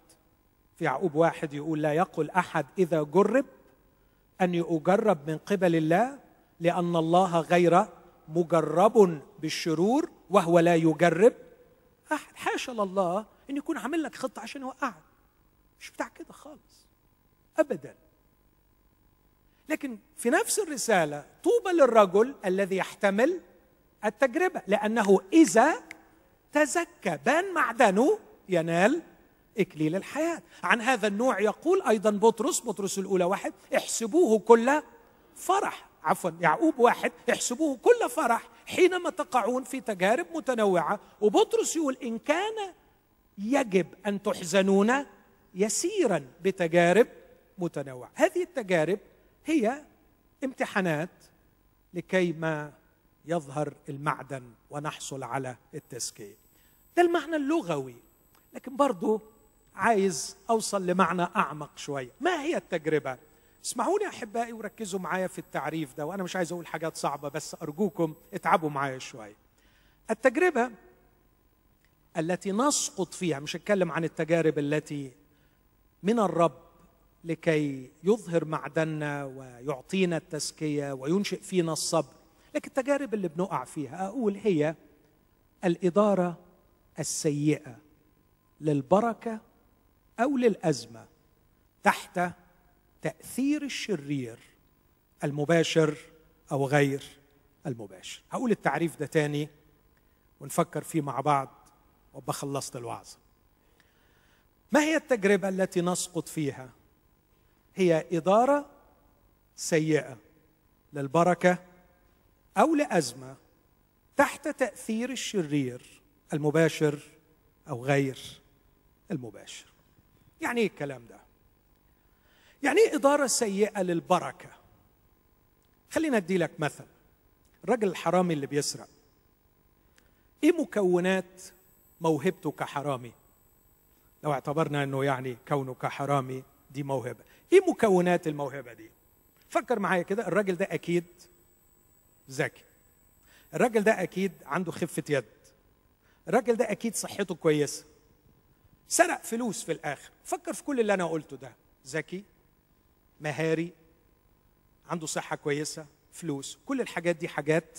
في يعقوب واحد يقول لا يقل أحد إذا جرب اني اجرب من قبل الله لأن الله غير مجرب بالشرور وهو لا يجرب. أحد حاشا لله إن يكون عامل لك خطة عشان يوقعك. مش بتاع كده خالص. ابدا. لكن في نفس الرسالة طوبى للرجل الذي يحتمل التجربة لأنه إذا تزكى بان معدنه ينال إكليل الحياة. عن هذا النوع يقول أيضا بطرس بطرس الأولى واحد احسبوه كل فرح. عفوا يعقوب واحد احسبوه كل فرح حينما تقعون في تجارب متنوعة. وبطرس يقول إن كان يجب أن تحزنون يسيرا بتجارب متنوعة. هذه التجارب هي امتحانات لكي ما يظهر المعدن ونحصل على التزكية. ده المعنى اللغوي لكن برضو عايز أوصل لمعنى أعمق شوية. ما هي التجربة؟ اسمعوني أحبائي وركزوا معايا في التعريف ده وأنا مش عايز أقول حاجات صعبة بس أرجوكم اتعبوا معايا شوية. التجربة التي نسقط فيها مش هتكلم عن التجارب التي من الرب لكي يظهر معدننا ويعطينا التزكية وينشئ فينا الصبر. لكن التجارب اللي بنقع فيها أقول هي الإدارة السيئة للبركة أو للأزمة تحت تأثير الشرير المباشر أو غير المباشر. هقول التعريف ده تاني ونفكر فيه مع بعض وأبقى خلصت الوعظ. ما هي التجربة التي نسقط فيها؟ هي إدارة سيئة للبركة أو لأزمة تحت تأثير الشرير المباشر أو غير المباشر. يعني إيه الكلام ده؟ يعني إيه إدارة سيئة للبركة؟ خلينا أدي لك مثل. الراجل الحرامي اللي بيسرق. إيه مكونات موهبته كحرامي؟ لو اعتبرنا إنه يعني كونه كحرامي دي موهبة. إيه مكونات الموهبة دي؟ فكر معايا كده الراجل ده أكيد ذكي. الراجل ده أكيد عنده خفة يد. الراجل ده أكيد صحته كويسة. سرق فلوس في الآخر. فكر في كل اللي أنا قلته ده. ذكي مهاري عنده صحة كويسة فلوس. كل الحاجات دي حاجات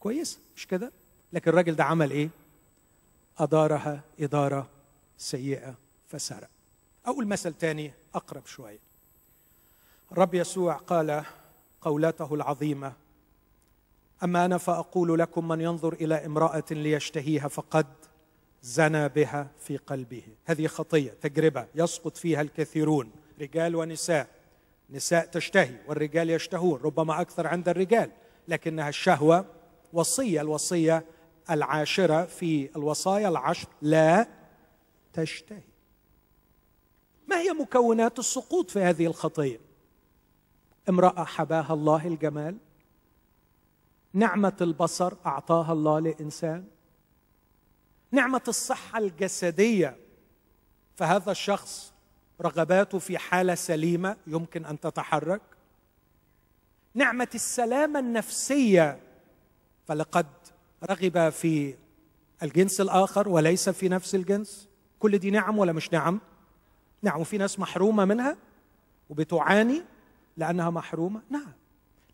كويسة. مش كده؟ لكن الراجل ده عمل إيه؟ أدارها إدارة سيئة فسرق. أقول مثل تاني أقرب شوية. الرب يسوع قال قولته العظيمة اما أنا فأقول لكم من ينظر إلى امرأة ليشتهيها فقد زنى بها في قلبه. هذه خطية تجربة يسقط فيها الكثيرون رجال ونساء. نساء تشتهي والرجال يشتهون ربما أكثر عند الرجال لكنها الشهوة وصية الوصية العاشرة في الوصايا العشر لا تشتهي. ما هي مكونات السقوط في هذه الخطية؟ امرأة حباها الله الجمال نعمة البصر أعطاها الله لإنسان. نعمة الصحة الجسدية فهذا الشخص رغباته في حالة سليمة يمكن أن تتحرك. نعمة السلامة النفسية فلقد رغب في الجنس الآخر وليس في نفس الجنس. كل دي نعم ولا مش نعم؟ نعم وفي ناس محرومة منها وبتعاني لأنها محرومة. نعم.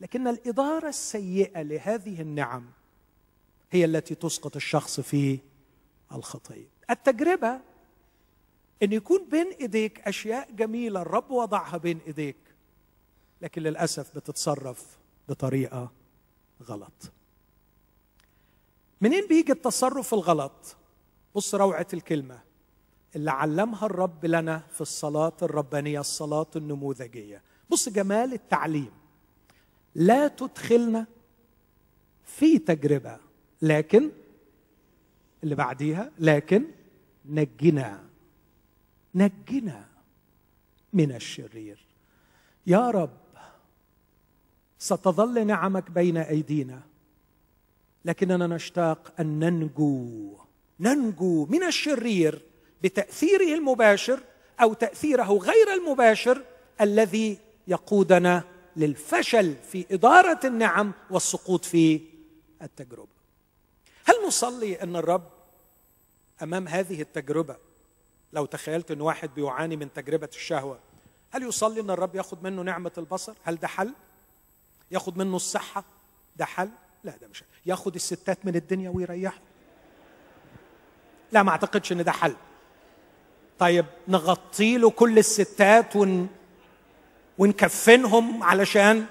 لكن الإدارة السيئة لهذه النعم هي التي تسقط الشخص في الخطيه التجربة إن يكون بين إيديك أشياء جميلة الرب وضعها بين إيديك لكن للأسف بتتصرف بطريقة غلط. منين بيجي التصرف الغلط؟ بص روعة الكلمة. اللي علمها الرب لنا في الصلاة الربانية الصلاة النموذجية. بص جمال التعليم. لا تدخلنا في تجربة لكن اللي بعديها لكن نجنا نجنا من الشرير. يا رب ستظل نعمك بين أيدينا لكننا نشتاق أن ننجو ننجو من الشرير بتأثيره المباشر أو تأثيره غير المباشر الذي يقودنا للفشل في إدارة النعم والسقوط في التجربة. هل نصلي أن الرب أمام هذه التجربة؟ لو تخيلت أن واحد بيعاني من تجربة الشهوة هل يصلي أن الرب ياخذ منه نعمة البصر؟ هل ده حل؟ ياخذ منه الصحة؟ ده حل؟ لا ده مش حل. الستات من الدنيا ويريحهم. لا ما أعتقدش إن ده حل. طيب نغطي له كل الستات ون... ونكفنهم علشان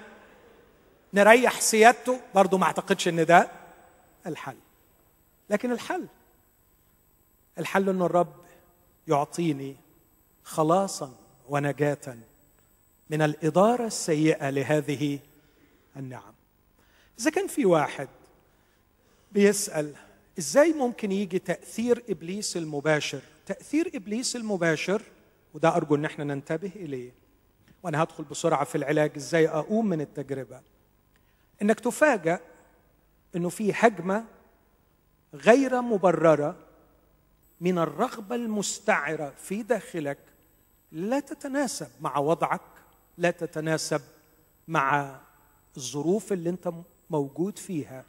نريح سيادته. برضه ما اعتقدش ان ده الحل لكن الحل الحل ان الرب يعطيني خلاصا ونجاه من الإدارة السيئة لهذه النعم. إذا كان في واحد بيسأل إزاي ممكن يجي تأثير إبليس المباشر؟ تأثير إبليس المباشر وده أرجو إن إحنا ننتبه إليه وأنا هدخل بسرعة في العلاج إزاي أقوم من التجربة. إنك تفاجأ إنه في هجمه غير مبررة من الرغبة المستعرة في داخلك لا تتناسب مع وضعك لا تتناسب مع الظروف اللي أنت موجود فيها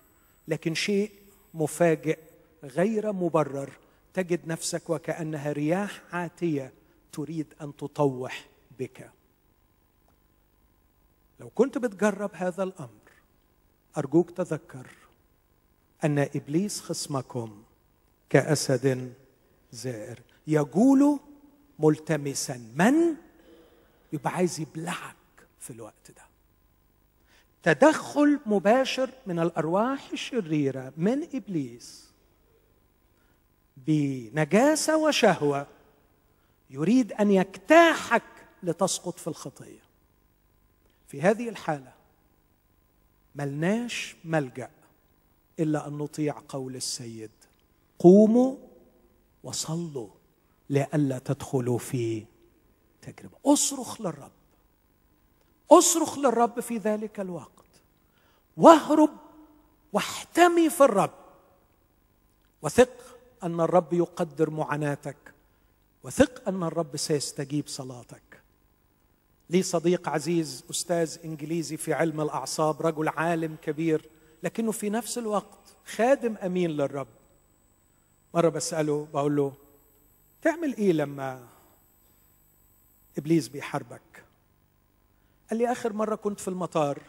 لكن شيء مفاجئ غير مبرر تجد نفسك وكأنها رياح عاتية تريد أن تطوح بك. لو كنت بتجرب هذا الأمر أرجوك تذكر أن إبليس خصمكم كأسد زائر. يجول ملتمسا من؟ يبقى عايز يبلعك في الوقت ده. تدخل مباشر من الأرواح الشريرة من إبليس بنجاسة وشهوة يريد أن يجتاحك لتسقط في الخطية. في هذه الحالة ملناش ملجأ إلا أن نطيع قول السيد. قوموا وصلوا لئلا تدخلوا في تجربة. أصرخ للرب. أصرخ للرب في ذلك الوقت. واهرب واحتمي في الرب. وثق أن الرب يقدر معاناتك. وثق أن الرب سيستجيب صلاتك. لي صديق عزيز أستاذ إنجليزي في علم الأعصاب رجل عالم كبير لكنه في نفس الوقت خادم أمين للرب. مرة بسأله بقول له تعمل إيه لما إبليس بيحاربك؟ قال لي آخر مرة كنت في المطار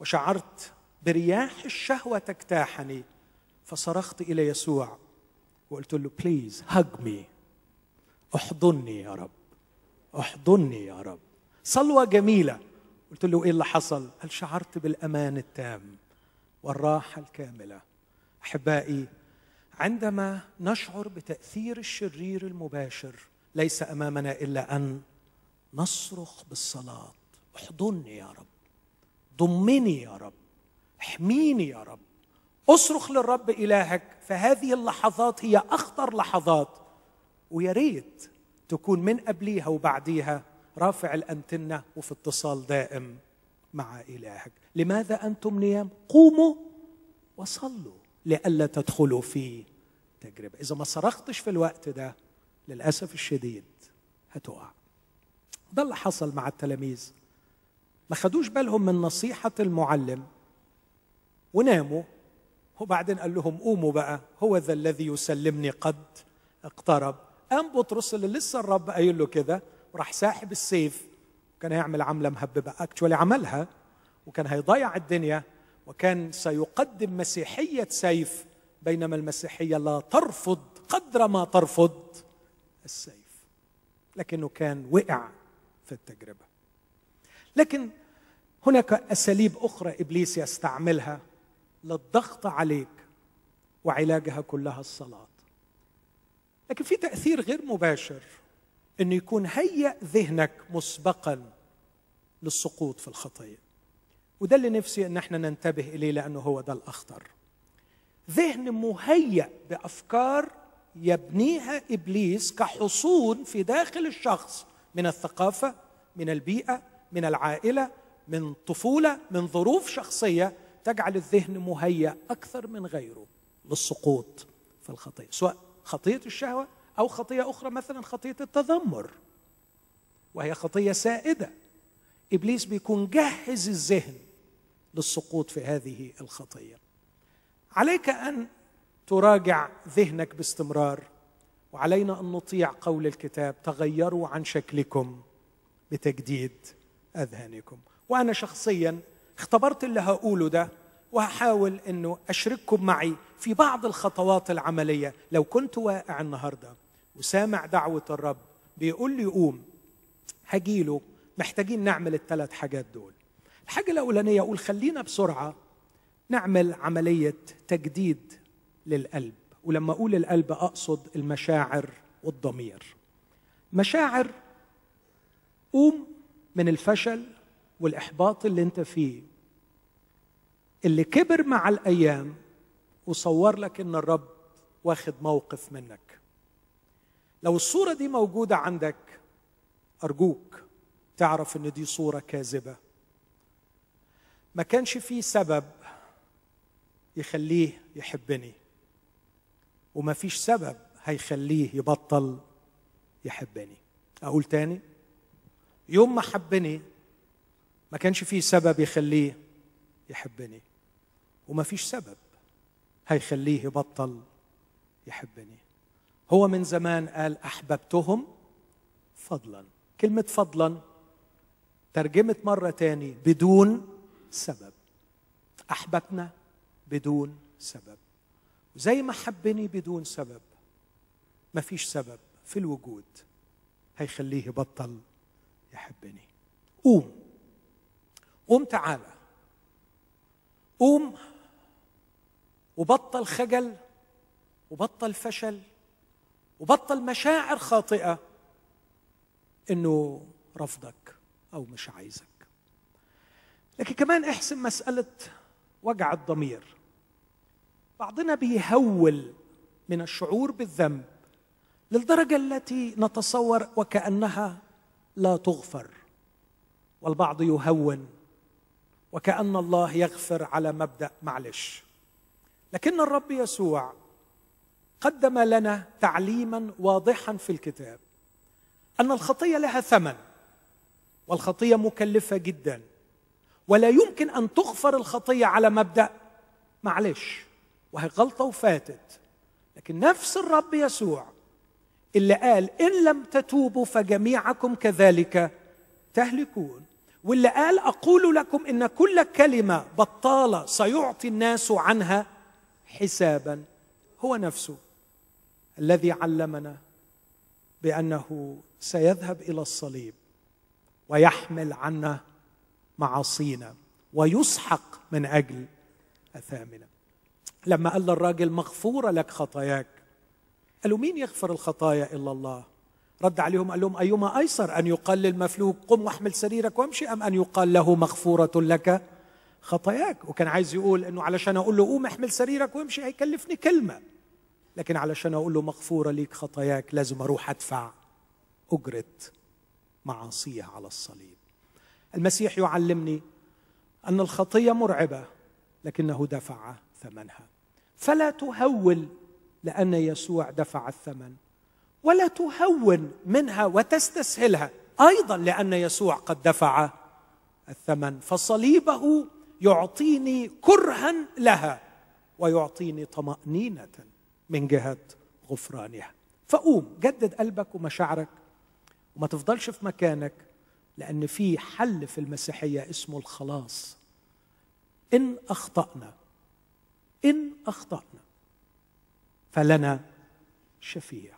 وشعرت برياح الشهوة تجتاحني فصرخت إلى يسوع وقلت له بليز هج مي احضني يا رب. احضني يا رب. صلوة جميلة. قلت له إيه اللي حصل؟ قال شعرت بالأمان التام والراحة الكاملة. أحبائي عندما نشعر بتأثير الشرير المباشر ليس أمامنا إلا أن نصرخ بالصلاة. احضني يا رب. ضمني يا رب. احميني يا رب. اصرخ للرب إلهك فهذه اللحظات هي أخطر لحظات ويا ريت تكون من قبليها وبعديها. رافع الأنتنة وفي اتصال دائم مع إلهك. لماذا أنتم نيام؟ قوموا وصلوا لئلا تدخلوا في تجربة. إذا ما صرختش في الوقت ده للأسف الشديد هتقع. ده اللي حصل مع التلاميذ. ما خدوش بالهم من نصيحة المعلم. وناموا. وبعدين قال لهم قوموا بقى. هو ذا الذي يسلمني قد اقترب. قام بطرس اللي لسه الرب قايل له كده وراح ساحب السيف كان هيعمل عملة مهببة. actually عملها وكان هيضيع الدنيا وكان سيقدم مسيحية سيف بينما المسيحية لا ترفض قدر ما ترفض السيف. لكنه كان وقع في التجربة. لكن هناك أساليب أخرى إبليس يستعملها للضغط عليك وعلاجها كلها الصلاة. لكن في تأثير غير مباشر. إنه يكون هيأ ذهنك مسبقا للسقوط في الخطيه وده اللي نفسي إن إحنا ننتبه إليه لأنه هو ده الأخطر. ذهن مهيأ بأفكار يبنيها إبليس كحصون في داخل الشخص من الثقافة من البيئة من العائلة من طفولة من ظروف شخصية تجعل الذهن مهيأ أكثر من غيره للسقوط في الخطيه سواء خطيه الشهوة أو خطية أخرى مثلا خطية التذمر. وهي خطية سائدة. إبليس بيكون جهز الذهن للسقوط في هذه الخطية. عليك أن تراجع ذهنك باستمرار وعلينا أن نطيع قول الكتاب تغيروا عن شكلكم بتجديد أذهانكم. وأنا شخصيا اختبرت اللي هقوله ده وهحاول إنه أشرككم معي في بعض الخطوات العملية. لو كنت واقع النهارده وسامع دعوة الرب بيقول لي قوم هجيله محتاجين نعمل الثلاث حاجات دول. الحاجة الأولانية أقول خلينا بسرعة نعمل عملية تجديد للقلب. ولما أقول القلب أقصد المشاعر والضمير. مشاعر قوم من الفشل والإحباط اللي أنت فيه. اللي كبر مع الأيام وصور لك إن الرب واخد موقف منك. لو الصورة دي موجودة عندك أرجوك تعرف إن دي صورة كاذبة. ما كانش في سبب يخليه يحبني وما فيش سبب هيخليه يبطل يحبني. أقول تاني يوم ما حبني ما كانش فيه سبب يخليه يحبني وما فيش سبب هيخليه يبطل يحبني. هو من زمان قال أحببتهم فضلا. كلمة فضلا ترجمت مرة تاني بدون سبب. أحببنا بدون سبب. زي ما حبني بدون سبب ما فيش سبب في الوجود هيخليه يبطل يحبني. قوم قوم تعالى. قوم وبطل خجل وبطل فشل. وبطل مشاعر خاطئة. إنه رفضك أو مش عايزك. لكن كمان احسن مسألة وجع الضمير. بعضنا بيهول من الشعور بالذنب للدرجة التي نتصور وكأنها لا تغفر. والبعض يهون وكأن الله يغفر على مبدأ معلش. لكن الرب يسوع قدم لنا تعليما واضحا في الكتاب أن الخطية لها ثمن والخطية مكلفة جدا ولا يمكن أن تغفر الخطية على مبدأ. معلش وهي غلطة وفاتت لكن نفس الرب يسوع اللي قال إن لم تتوبوا فجميعكم كذلك تهلكون واللي قال أقول لكم إن كل كلمة بطالة سيعطي الناس عنها حسابا هو نفسه. الذي علمنا بأنه سيذهب إلى الصليب ويحمل عنا معاصينا ويسحق من أجل أثامنا. لما قال للراجل مغفورة لك خطاياك. قالوا مين يغفر الخطايا إلا الله؟ رد عليهم قال لهم أيما أيسر أن يقال للمفلوج قم واحمل سريرك وامشي. أم أن يقال له مغفورة لك خطاياك؟ وكان عايز يقول أنه علشان أقول له قوم احمل سريرك وامشي هيكلفني كلمة. لكن علشان أقول له مغفورة ليك خطاياك لازم أروح أدفع أجرة معاصية على الصليب. المسيح يعلمني أن الخطية مرعبة لكنه دفع ثمنها. فلا تهول لأن يسوع دفع الثمن ولا تهون منها وتستسهلها أيضا لأن يسوع قد دفع الثمن. فصليبه يعطيني كرها لها ويعطيني طمأنينة. من جهة غفرانها. فقوم جدد قلبك ومشاعرك وما تفضلش في مكانك لأن في حل في المسيحية اسمه الخلاص. إن أخطأنا إن أخطأنا فلنا شفيع.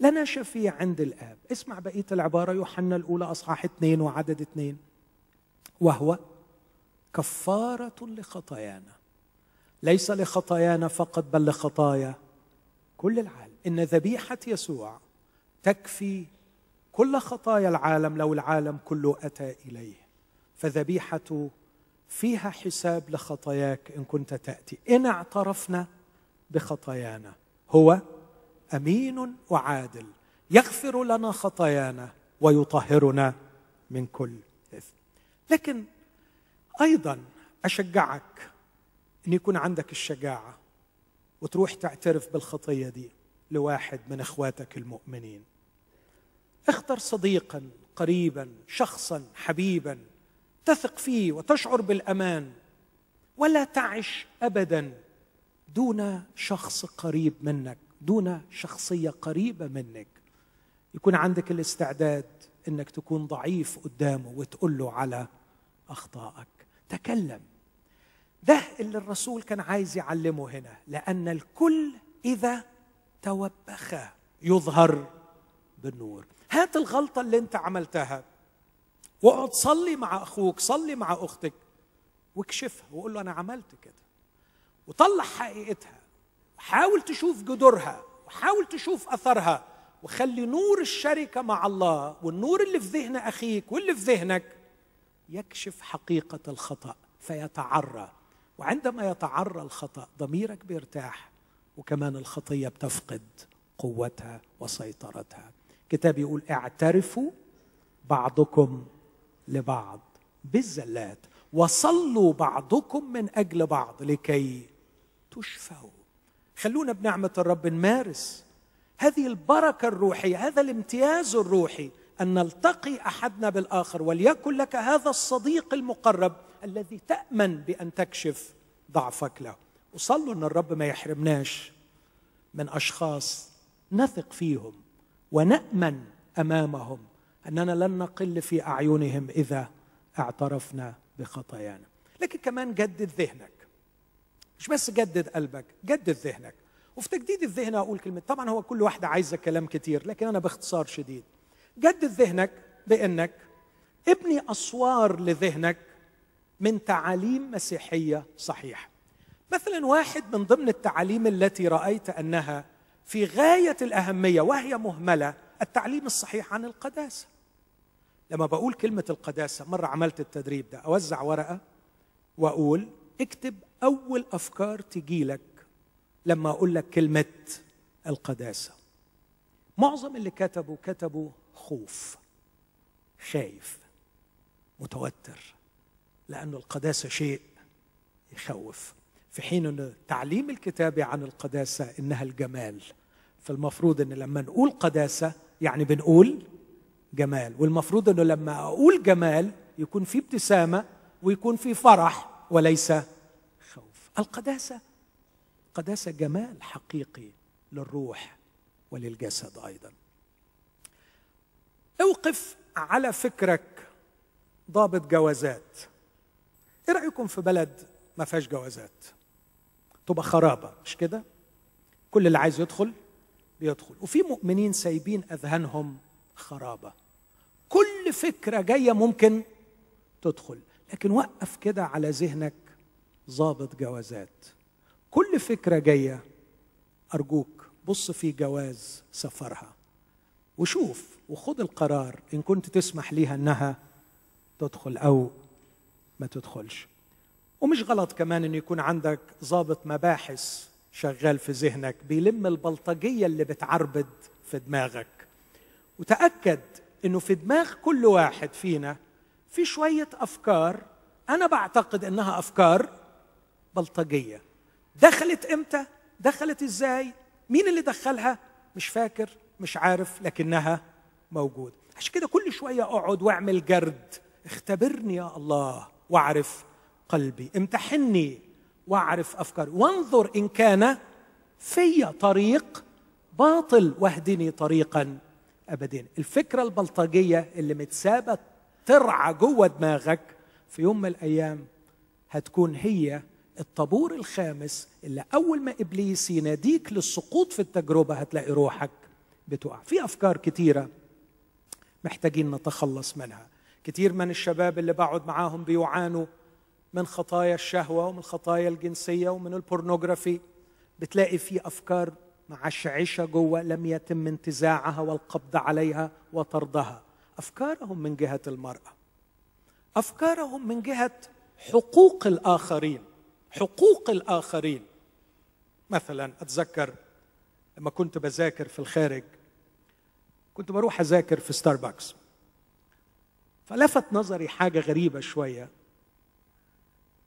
لنا شفيع عند الآب. اسمع بقية العبارة يوحنا الأولى أصحاح اثنين وعدد اثنين. وهو كفارة لخطايانا. ليس لخطايانا فقط بل لخطايا كل العالم. إن ذبيحة يسوع تكفي كل خطايا العالم لو العالم كله أتى إليه. فذبيحته فيها حساب لخطاياك إن كنت تأتي. إن اعترفنا بخطايانا هو أمين وعادل يغفر لنا خطايانا ويطهرنا من كل إثم. لكن أيضا أشجعك إن يكون عندك الشجاعة وتروح تعترف بالخطية دي لواحد من إخواتك المؤمنين. اختر صديقا قريبا شخصا حبيبا تثق فيه وتشعر بالأمان ولا تعش ابدا دون شخص قريب منك دون شخصية قريبة منك. يكون عندك الاستعداد إنك تكون ضعيف قدامه وتقول له على أخطائك. تكلم. ده اللي الرسول كان عايز يعلمه هنا لأن الكل إذا توبخ يظهر بالنور. هات الغلطة اللي أنت عملتها. واقعد صلي مع أخوك صلي مع أختك واكشفها وقول له أنا عملت كده. وطلع حقيقتها. وحاول تشوف جذورها وحاول تشوف أثرها وخلي نور الشركة مع الله والنور اللي في ذهن أخيك واللي في ذهنك يكشف حقيقة الخطأ فيتعرى. وعندما يتعرى الخطأ ضميرك بيرتاح وكمان الخطية بتفقد قوتها وسيطرتها. كتاب يقول اعترفوا بعضكم لبعض بالزلات وصلوا بعضكم من أجل بعض لكي تشفوا. خلونا بنعمة الرب نمارس هذه البركة الروحية هذا الامتياز الروحي أن نلتقي أحدنا بالآخر وليكن لك هذا الصديق المقرب الذي تأمن بأن تكشف ضعفك له. وصلوا إن الرب ما يحرمناش من أشخاص نثق فيهم ونأمن أمامهم أننا لن نقل في أعينهم إذا اعترفنا بخطايانا. لكن كمان جدد ذهنك. مش بس جدد قلبك جدد ذهنك. وفي تجديد الذهن أقول كلمة طبعا هو كل واحدة عايزة كلام كتير لكن أنا باختصار شديد. جدد ذهنك بأنك ابني أسوار لذهنك من تعاليم مسيحية صحيحة. مثلا واحد من ضمن التعاليم التي رأيت أنها في غاية الأهمية وهي مهملة التعليم الصحيح عن القداسة. لما بقول كلمة القداسة مرة عملت التدريب ده أوزع ورقة وأقول اكتب أول أفكار تجيلك لما أقول لك كلمة القداسة. معظم اللي كتبوا كتبوا خوف خايف متوتر. لأن القداسة شيء يخوف. في حين أن التعليم الكتابي عن القداسة إنها الجمال فالمفروض أن لما نقول قداسة يعني بنقول جمال والمفروض أنه لما أقول جمال يكون في ابتسامة ويكون في فرح وليس خوف. القداسة قداسة جمال حقيقي للروح وللجسد أيضا. أوقف على فكرك ضابط جوازات. إيه رأيكم في بلد ما فيهاش جوازات؟ تبقى خرابة مش كده؟ كل اللي عايز يدخل بيدخل. وفي مؤمنين سايبين أذهانهم خرابة. كل فكرة جاية ممكن تدخل. لكن وقف كده على ذهنك ضابط جوازات. كل فكرة جاية أرجوك بص في جواز سفرها. وشوف وخد القرار إن كنت تسمح ليها إنها تدخل أو ما تدخلش. ومش غلط كمان إن يكون عندك ضابط مباحث شغال في ذهنك بيلم البلطجية اللي بتعربد في دماغك. وتأكد إنه في دماغ كل واحد فينا في شوية أفكار أنا بعتقد إنها أفكار بلطجية. دخلت إمتى؟ دخلت إزاي؟ مين اللي دخلها؟ مش فاكر مش عارف لكنها موجود. عشان كده كل شوية أقعد وأعمل جرد. اختبرني يا الله. واعرف قلبي. امتحني واعرف أفكاري. وانظر إن كان في طريق باطل واهدني طريقا ابديا. الفكرة البلطجية اللي متسابة ترعى جوة دماغك في يوم من الأيام هتكون هي الطابور الخامس اللي أول ما إبليس يناديك للسقوط في التجربة هتلاقي روحك بتقع. في أفكار كتيرة محتاجين نتخلص منها. كتير من الشباب اللي بقعد معاهم بيعانوا من خطايا الشهوة ومن خطايا الجنسية ومن البورنوغرافي. بتلاقي في أفكار معشعشة جوه لم يتم انتزاعها والقبض عليها وطردها. أفكارهم من جهة المرأة. أفكارهم من جهة حقوق الآخرين. حقوق الآخرين. مثلا أتذكر لما كنت بذاكر في الخارج كنت بروح أذاكر في ستاربكس فلفت نظري حاجة غريبة شوية.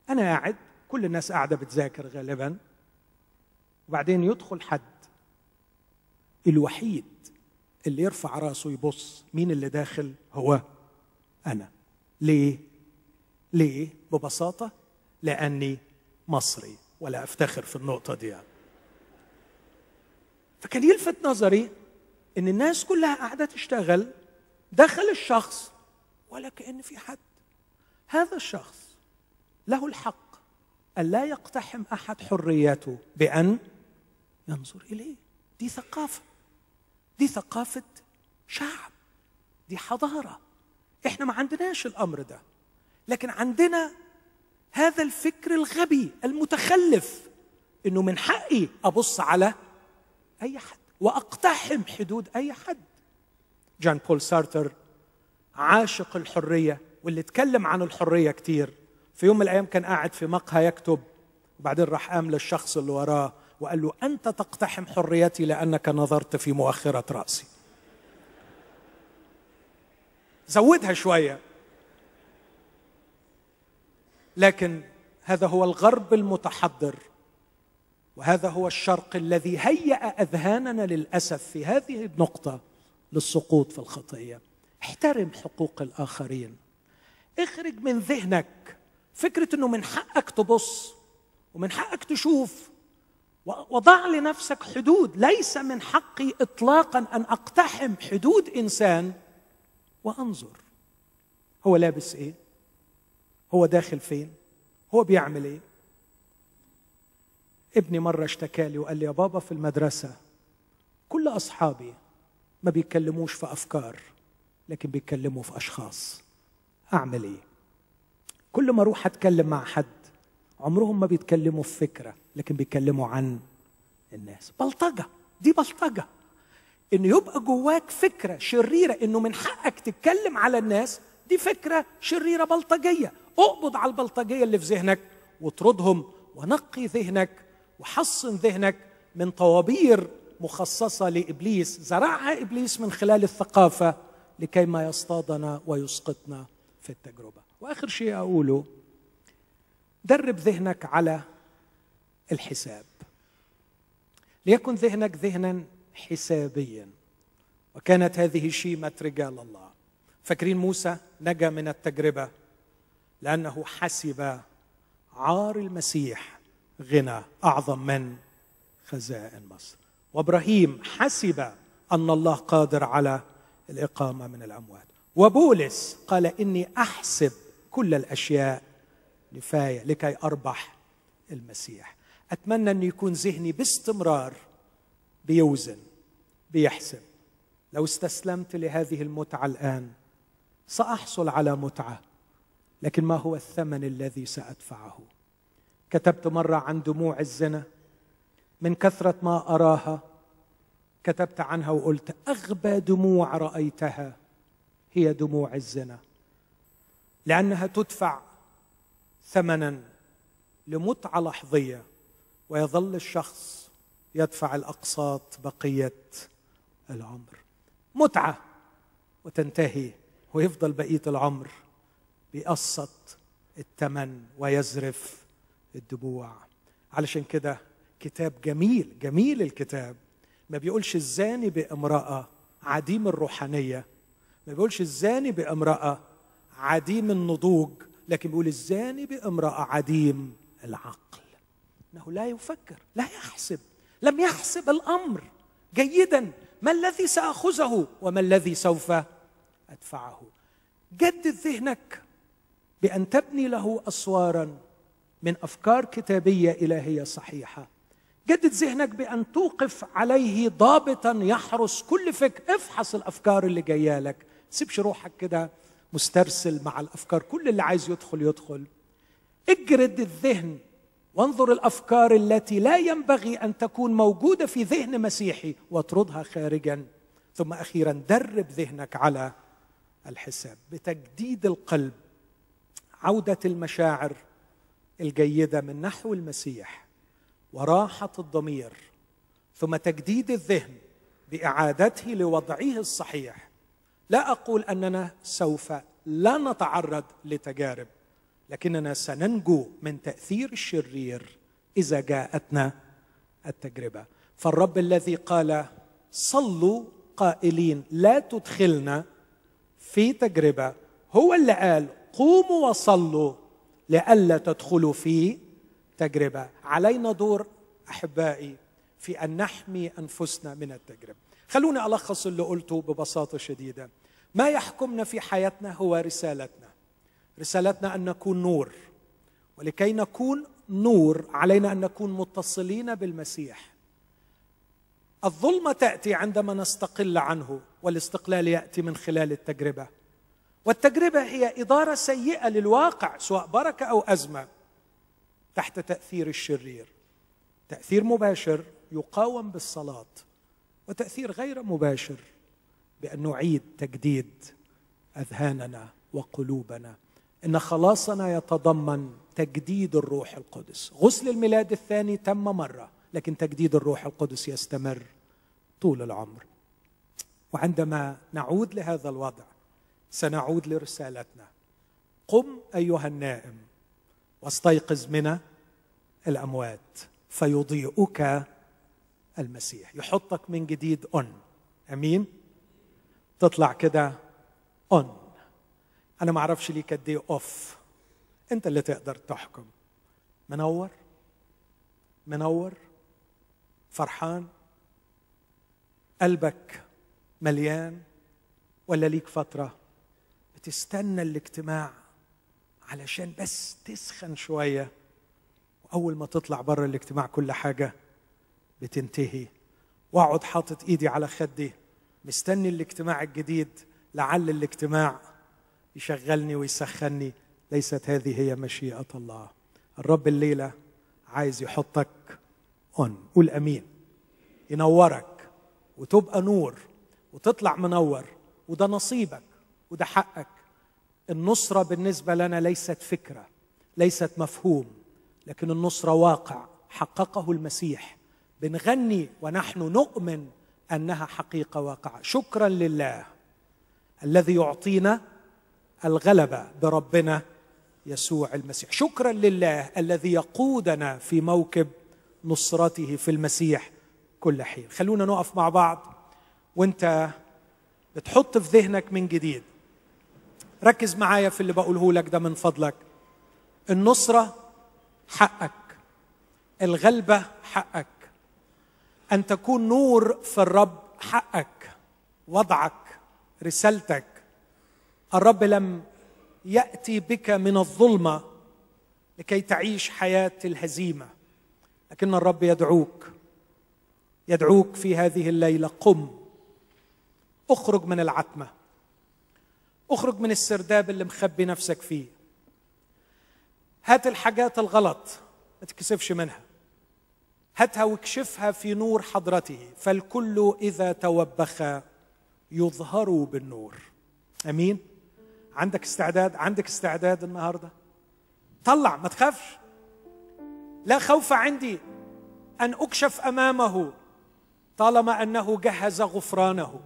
أنا قاعد كل الناس قاعدة بتذاكر غالبا. وبعدين يدخل حد الوحيد اللي يرفع راسه يبص مين اللي داخل؟ هو أنا. ليه؟ ليه؟ ببساطة لأني مصري ولا أفتخر في النقطة دي يعني. فكان يلفت نظري إن الناس كلها قاعدة تشتغل دخل الشخص ولا كأن في حد. هذا الشخص له الحق أن لا يقتحم أحد حريته بأن ينظر إليه. دي ثقافة. دي ثقافة شعب. دي حضارة. إحنا ما عندناش الأمر ده. لكن عندنا هذا الفكر الغبي المتخلف إنه من حقي أبص على أي حد وأقتحم حدود أي حد. جان بول سارتر عاشق الحرية واللي اتكلم عن الحرية كتير. في يوم من الأيام كان قاعد في مقهى يكتب وبعدين راح قام للشخص اللي وراه وقال له أنت تقتحم حريتي لأنك نظرت في مؤخرة رأسي. زودها شوية. لكن هذا هو الغرب المتحضر وهذا هو الشرق الذي هيأ أذهاننا للأسف في هذه النقطة للسقوط في الخطية احترم حقوق الآخرين. اخرج من ذهنك فكرة أنه من حقك تبص ومن حقك تشوف وضع لنفسك حدود. ليس من حقي إطلاقا أن أقتحم حدود إنسان وأنظر. هو لابس إيه؟ هو داخل فين؟ هو بيعمل إيه؟ ابني مرة اشتكى لي وقال لي يا بابا في المدرسة كل أصحابي ما بيتكلموش في أفكار. لكن بيتكلموا في أشخاص. أعمل إيه؟ كل ما أروح أتكلم مع حد عمرهم ما بيتكلموا في فكرة لكن بيتكلموا عن الناس. بلطجة دي بلطجة. إنه يبقى جواك فكرة شريرة إنه من حقك تتكلم على الناس دي فكرة شريرة بلطجية. اقبض على البلطجية اللي في ذهنك واطردهم ونقي ذهنك وحصن ذهنك من طوابير مخصصة لإبليس زرعها إبليس من خلال الثقافة لكي ما يصطادنا ويسقطنا في التجربة. وآخر شيء أقوله درب ذهنك على الحساب. ليكن ذهنك ذهنا حسابيا. وكانت هذه شيمة رجال الله. فاكرين موسى نجا من التجربة؟ لأنه حسب عار المسيح غنى أعظم من خزائن مصر. وإبراهيم حسب أن الله قادر على الإقامة من الأموات. وبولس قال إني أحسب كل الأشياء نفايه لكي أربح المسيح. أتمنى أن يكون ذهني باستمرار بيوزن بيحسب. لو استسلمت لهذه المتعة الآن سأحصل على متعة لكن ما هو الثمن الذي سأدفعه؟ كتبت مرة عن دموع الزنا من كثرة ما أراها كتبت عنها وقلت أغبى دموع رأيتها هي دموع الزنا لأنها تدفع ثمنا لمتعة لحظية ويظل الشخص يدفع الأقساط بقية العمر. متعة وتنتهي ويفضل بقية العمر بيقسط الثمن ويزرف الدموع. علشان كده كتاب جميل جميل الكتاب. ما بيقولش الزاني بامرأة عديم الروحانية. ما بيقولش الزاني بامرأة عديم النضوج لكن بيقول الزاني بامرأة عديم العقل. إنه لا يفكر لا يحسب لم يحسب الأمر جيدا. ما الذي سأخذه وما الذي سوف أدفعه؟ جدد ذهنك بأن تبني له اسوارا من أفكار كتابية إلهية صحيحة. جدد ذهنك بأن توقف عليه ضابطا يحرس كل فكر افحص الأفكار اللي جاية لك. سيبش روحك كده مسترسل مع الأفكار. كل اللي عايز يدخل يدخل. اجرد الذهن. وانظر الأفكار التي لا ينبغي أن تكون موجودة في ذهن مسيحي واطردها خارجا. ثم أخيرا درب ذهنك على الحساب. بتجديد القلب عودة المشاعر الجيدة من نحو المسيح. وراحة الضمير ثم تجديد الذهن بإعادته لوضعه الصحيح. لا أقول أننا سوف لا نتعرض لتجارب لكننا سننجو من تأثير الشرير إذا جاءتنا التجربة. فالرب الذي قال صلوا قائلين لا تدخلنا في تجربة هو اللي قال قوموا وصلوا لئلا تدخلوا في تجربه علينا دور أحبائي في أن نحمي أنفسنا من التجربة. خلوني ألخص اللي قلته ببساطة شديدة. ما يحكمنا في حياتنا هو رسالتنا. رسالتنا أن نكون نور. ولكي نكون نور علينا أن نكون متصلين بالمسيح. الظلمة تأتي عندما نستقل عنه والاستقلال يأتي من خلال التجربة. والتجربة هي إدارة سيئة للواقع سواء بركة أو أزمة. تحت تأثير الشرير. تأثير مباشر يقاوم بالصلاة وتأثير غير مباشر بأن نعيد تجديد أذهاننا وقلوبنا. إن خلاصنا يتضمن تجديد الروح القدس. غسل الميلاد الثاني تم مرة لكن تجديد الروح القدس يستمر طول العمر. وعندما نعود لهذا الوضع سنعود لرسالتنا. قم أيها النائم. واستيقظ من الأموات فيضيئك المسيح. يحطك من جديد on أمين؟ تطلع كده on أنا ما أعرفش ليك قد إيه off أنت اللي تقدر تحكم. منور؟ منور؟ فرحان؟ قلبك مليان؟ ولا ليك فترة بتستنى الاجتماع علشان بس تسخن شوية. واول ما تطلع بره الاجتماع كل حاجة بتنتهي. واقعد حاطط إيدي على خدي مستني الاجتماع الجديد لعل الاجتماع يشغلني ويسخني ليست هذه هي مشيئة الله. الرب الليلة عايز يحطك اون قول آمين. ينورك وتبقى نور وتطلع منور وده نصيبك وده حقك. النصرة بالنسبة لنا ليست فكرة ليست مفهوم لكن النصرة واقع. حققه المسيح. بنغني ونحن نؤمن أنها حقيقة واقعة. شكرا لله الذي يعطينا الغلبة بربنا يسوع المسيح. شكرا لله الذي يقودنا في موكب نصرته في المسيح كل حين. خلونا نقف مع بعض. وانت بتحط في ذهنك من جديد ركز معايا في اللي بقوله لك ده من فضلك. النصرة حقك. الغلبة حقك. أن تكون نور في الرب حقك. وضعك. رسالتك. الرب لم يأتي بك من الظلمة لكي تعيش حياة الهزيمة. لكن الرب يدعوك. يدعوك في هذه الليلة. قم. اخرج من العتمة. اخرج من السرداب اللي مخبي نفسك فيه. هات الحاجات الغلط ما تكسفش منها. هاتها واكشفها في نور حضرته فالكل إذا توبخ يظهر بالنور. آمين؟ عندك استعداد؟ عندك استعداد النهارده؟ طلع ما تخافش. لا خوف عندي أن أكشف أمامه طالما أنه جهز غفرانه.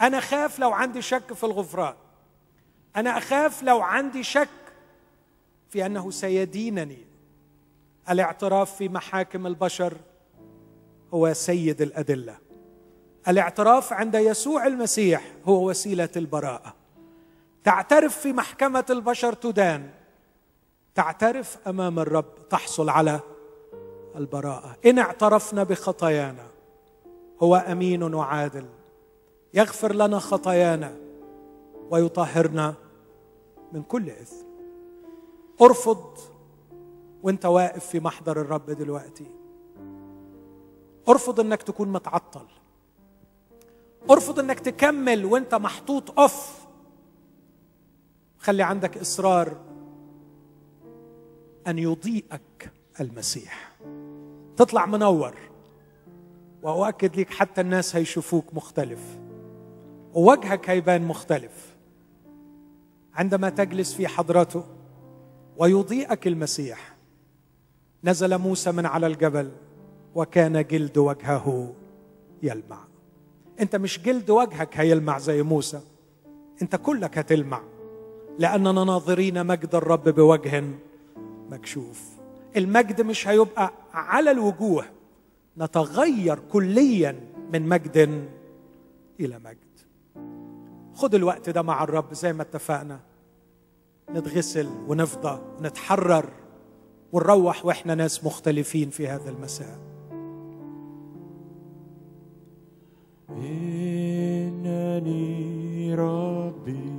أنا خاف لو عندي شك في الغفران. أنا أخاف لو عندي شك في أنه سيدينني. الاعتراف في محاكم البشر هو سيد الأدلة. الاعتراف عند يسوع المسيح هو وسيلة البراءة. تعترف في محكمة البشر تدان. تعترف أمام الرب تحصل على البراءة. إن اعترفنا بخطايانا هو أمين وعادل. يغفر لنا خطايانا ويطهرنا من كل إثم. أرفض وأنت واقف في محضر الرب دلوقتي. أرفض إنك تكون متعطل. أرفض إنك تكمل وأنت محطوط اوف خلي عندك إصرار أن يضيئك المسيح. تطلع منور. وأؤكد ليك حتى الناس هيشوفوك مختلف. ووجهك هيبان مختلف. عندما تجلس في حضرته ويضيئك المسيح نزل موسى من على الجبل وكان جلد وجهه يلمع. أنت مش جلد وجهك هيلمع زي موسى أنت كلك هتلمع لأننا ناظرين مجد الرب بوجه مكشوف. المجد مش هيبقى على الوجوه نتغير كليا من مجد إلى مجد. خد الوقت ده مع الرب زي ما اتفقنا. نتغسل ونفضى ونتحرر ونروح وإحنا ناس مختلفين في هذا المساء. إنني ربي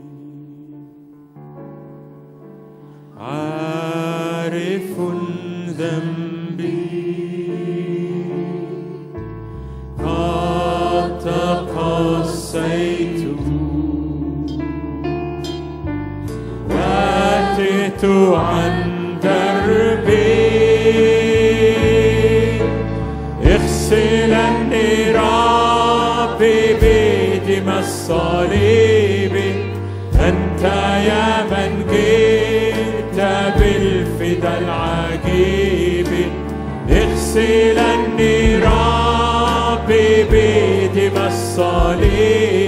عارف ذنبي. قد تقصيت عن دربي اغسلني ربي بدم الصليب أنت يا من جئت بالفدا العجيب الصليب.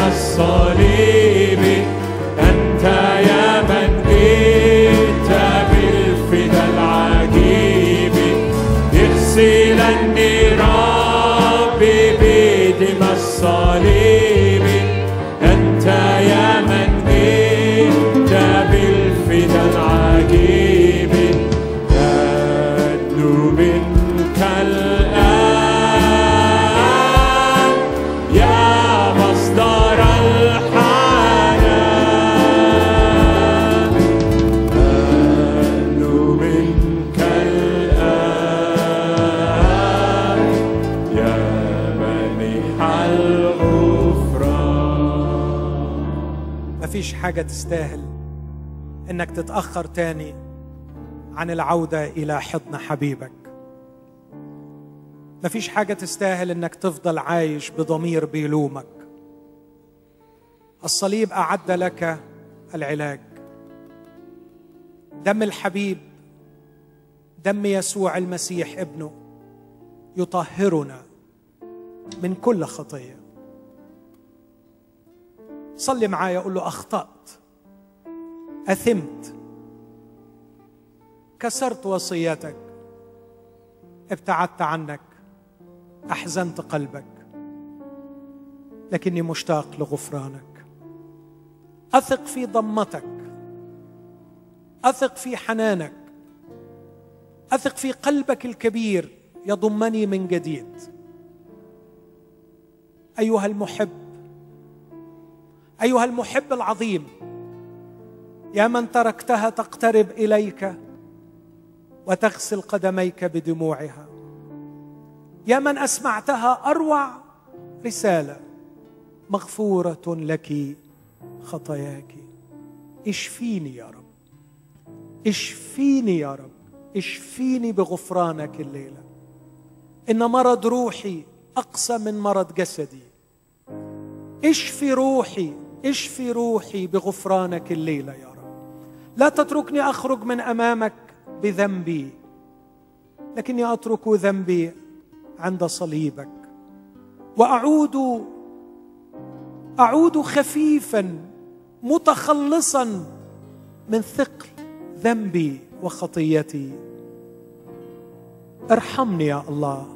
بدم تستاهل إنك تتأخر تاني عن العودة إلى حضن حبيبك. مفيش حاجة تستاهل إنك تفضل عايش بضمير بيلومك. الصليب أعد لك العلاج. دم الحبيب دم يسوع المسيح ابنه يطهرنا من كل خطية. صلي معايا قول له أخطأت. أثمت. كسرت وصيتك. ابتعدت عنك. أحزنت قلبك. لكني مشتاق لغفرانك. أثق في ضمتك. أثق في حنانك. أثق في قلبك الكبير يضمني من جديد. أيها المحب. أيها المحب العظيم. يا من تركتها تقترب إليك وتغسل قدميك بدموعها. يا من أسمعتها أروع رسالة مغفورة لك خطاياك. اشفيني يا رب اشفيني يا رب اشفيني بغفرانك الليلة. إن مرض روحي اقسى من مرض جسدي. اشفي روحي اشفي روحي بغفرانك الليلة يا رب. لا تتركني أخرج من أمامك بذنبي لكني أترك ذنبي عند صليبك. وأعود أعود خفيفا متخلصا من ثقل ذنبي وخطيتي. ارحمني يا الله.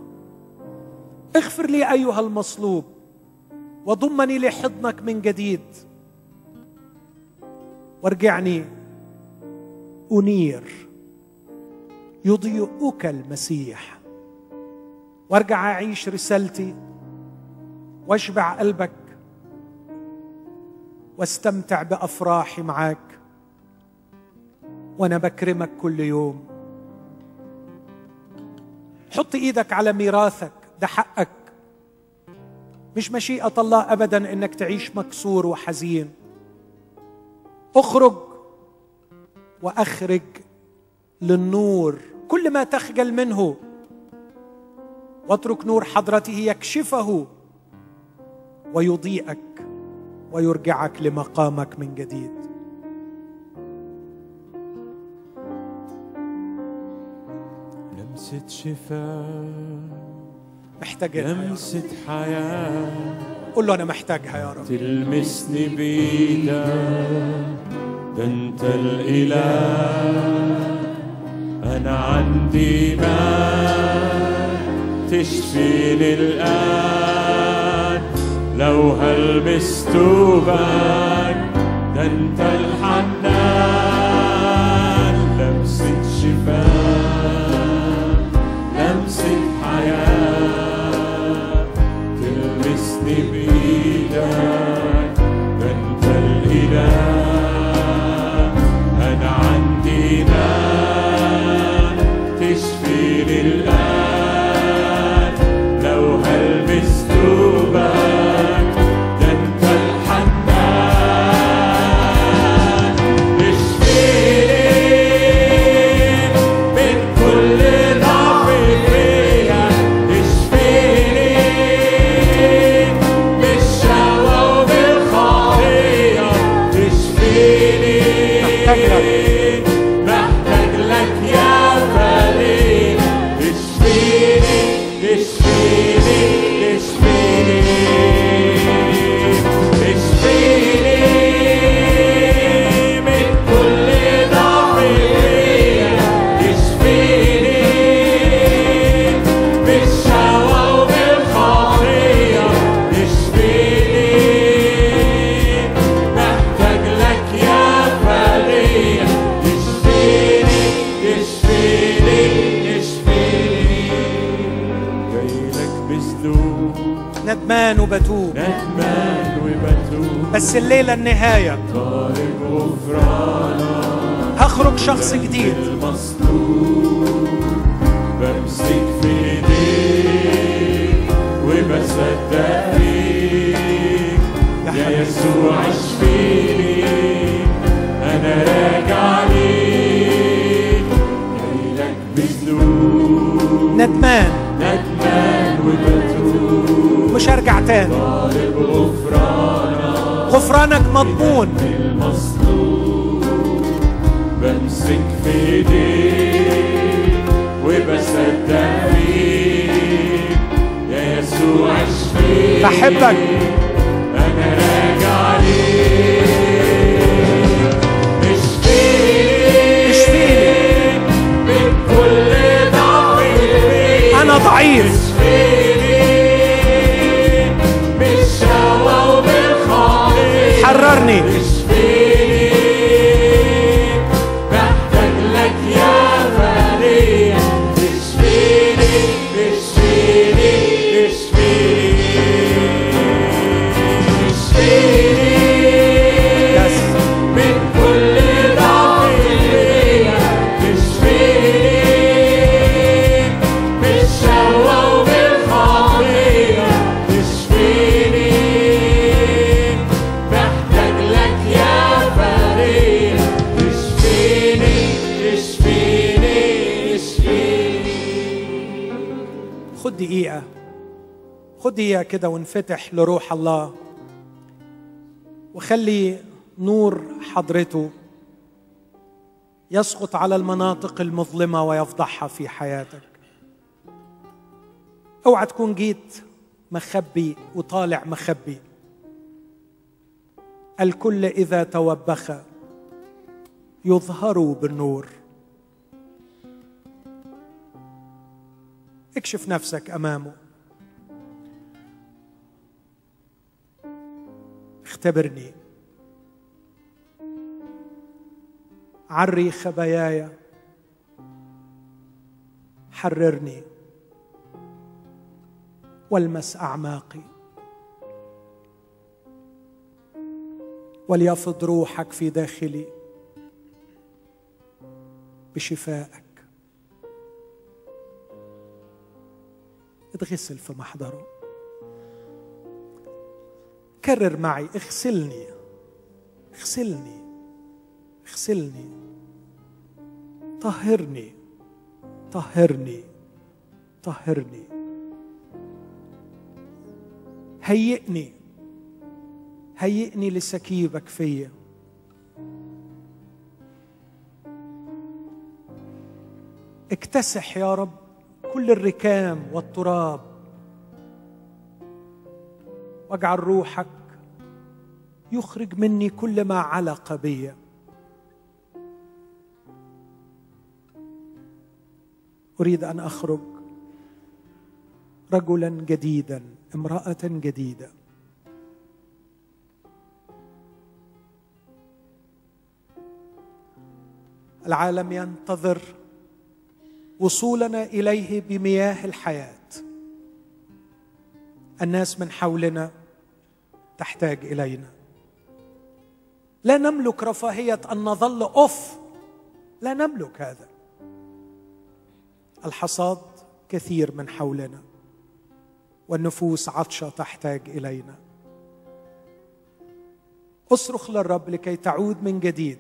اغفر لي أيها المصلوب وضمني لحضنك من جديد. وارجعني أنير. يضيئك المسيح. وارجع أعيش رسالتي. واشبع قلبك. واستمتع بأفراحي معاك وأنا بكرمك كل يوم. حط إيدك على ميراثك. ده حقك. مش مشيئة الله ابدا إنك تعيش مكسور وحزين. اخرج وأخرج للنور. كل ما تخجل منه واترك نور حضرته يكشفه ويضيئك ويرجعك لمقامك من جديد. لمسة شفاء. محتاجها. لمسة حياة. قول له أنا محتاجها يا رب. تلمسني بإيدك ده أنت الإله أنا عندي ما تشفيني الآن لو هلمس توبك ده أنت الحنان. طالب غفرانك هخرج شخص جديد. بمسك في ايديك وبصدق فيك يا. يسوع اشفيني أنا راجع ليك جايلك بذنوب ندمان. ندمان وبتوب مش هرجع تاني. طالب غفرانك مضمون بمسك في ايديك وبصدق فيك يا يسوع اشفيني بحبك. أنا راجع ليك اشفيني اشفيني. من كل ضعف أنا ضعيف nih. خد دقيقة كده وانفتح لروح الله. وخلي نور حضرته يسقط على المناطق المظلمة ويفضحها في حياتك. أوعى تكون جيت مخبي وطالع مخبي. الكل إذا توبخ يظهر بالنور. اكشف نفسك أمامه. اختبرني. عري خباياي. حررني. والمس أعماقي. وليفض روحك في داخلي. بشفائك. اتغسل في محضره. كرر معي اغسلني. اغسلني. اغسلني. طهرني. طهرني. طهرني. هيئني. هيئني لسكيبك فيا اكتسح يا رب كل الركام والتراب. واجعل روحك يخرج مني كل ما علق بي. أريد أن أخرج رجلا جديدا امرأة جديدة. العالم ينتظر وصولنا إليه بمياه الحياة. الناس من حولنا تحتاج إلينا. لا نملك رفاهية أن نظل أوف. لا نملك هذا. الحصاد كثير من حولنا. والنفوس عطشة تحتاج إلينا. أصرخ للرب لكي تعود من جديد.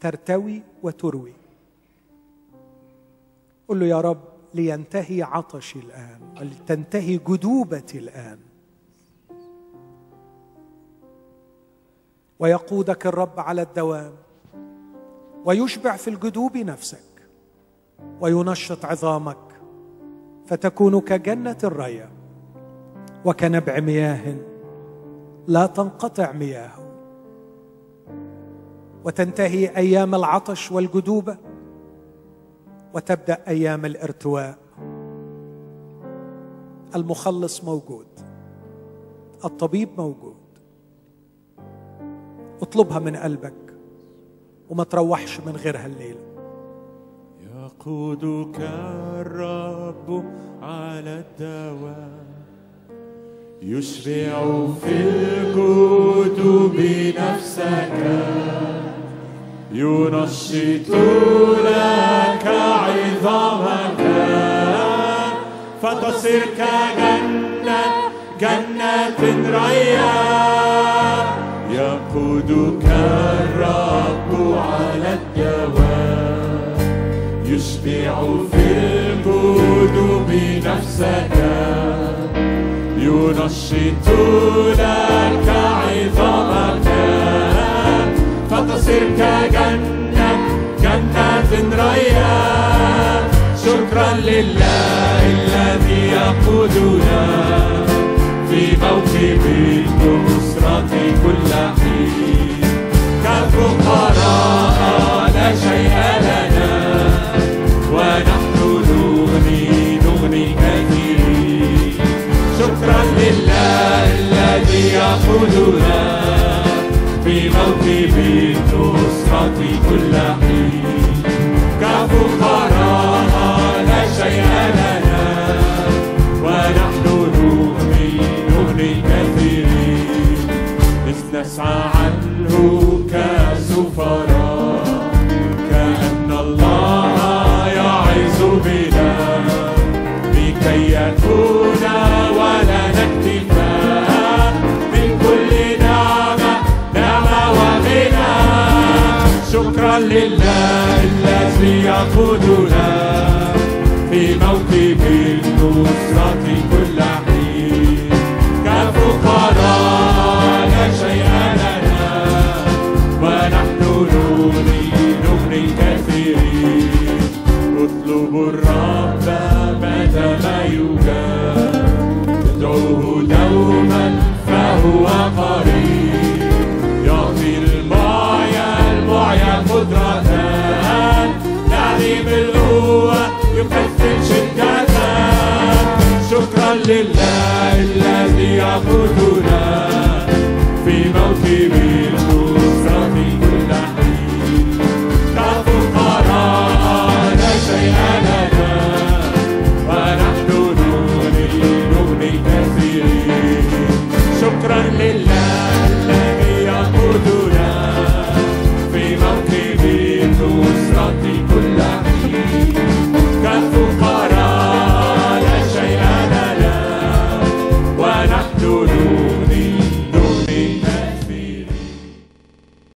ترتوي وتروي. قل له يا رب لينتهي عطشي الآن ولتنتهي جدوبتي الآن. ويقودك الرب على الدوام ويشبع في الجدوب نفسك وينشط عظامك فتكون كجنة الريا وكنبع مياه لا تنقطع مياهه وتنتهي أيام العطش والجدوبة وتبدأ أيام الارتواء. المخلص موجود. الطبيب موجود. اطلبها من قلبك وما تروحش من غيرها الليلة. يقودك الرب على الدوام يشبع في الكتب نفسك. ينشط فتصير كجنة جنة ريا يقودك الرب على الدوام يشبع في القلوب نفسك ينشط لك عظامك فتصير كجنة جنة ريا شكرا لله الذي يقودنا في موكب النصرة كل حين. كفقراء لا شيء لنا ونحن نغني نغني كثيرين. شكرا لله الذي يقودنا في موكب النصرة كل حين. لله الذي يقودنا في موكب النصرة كل لله الذي يعبدنا.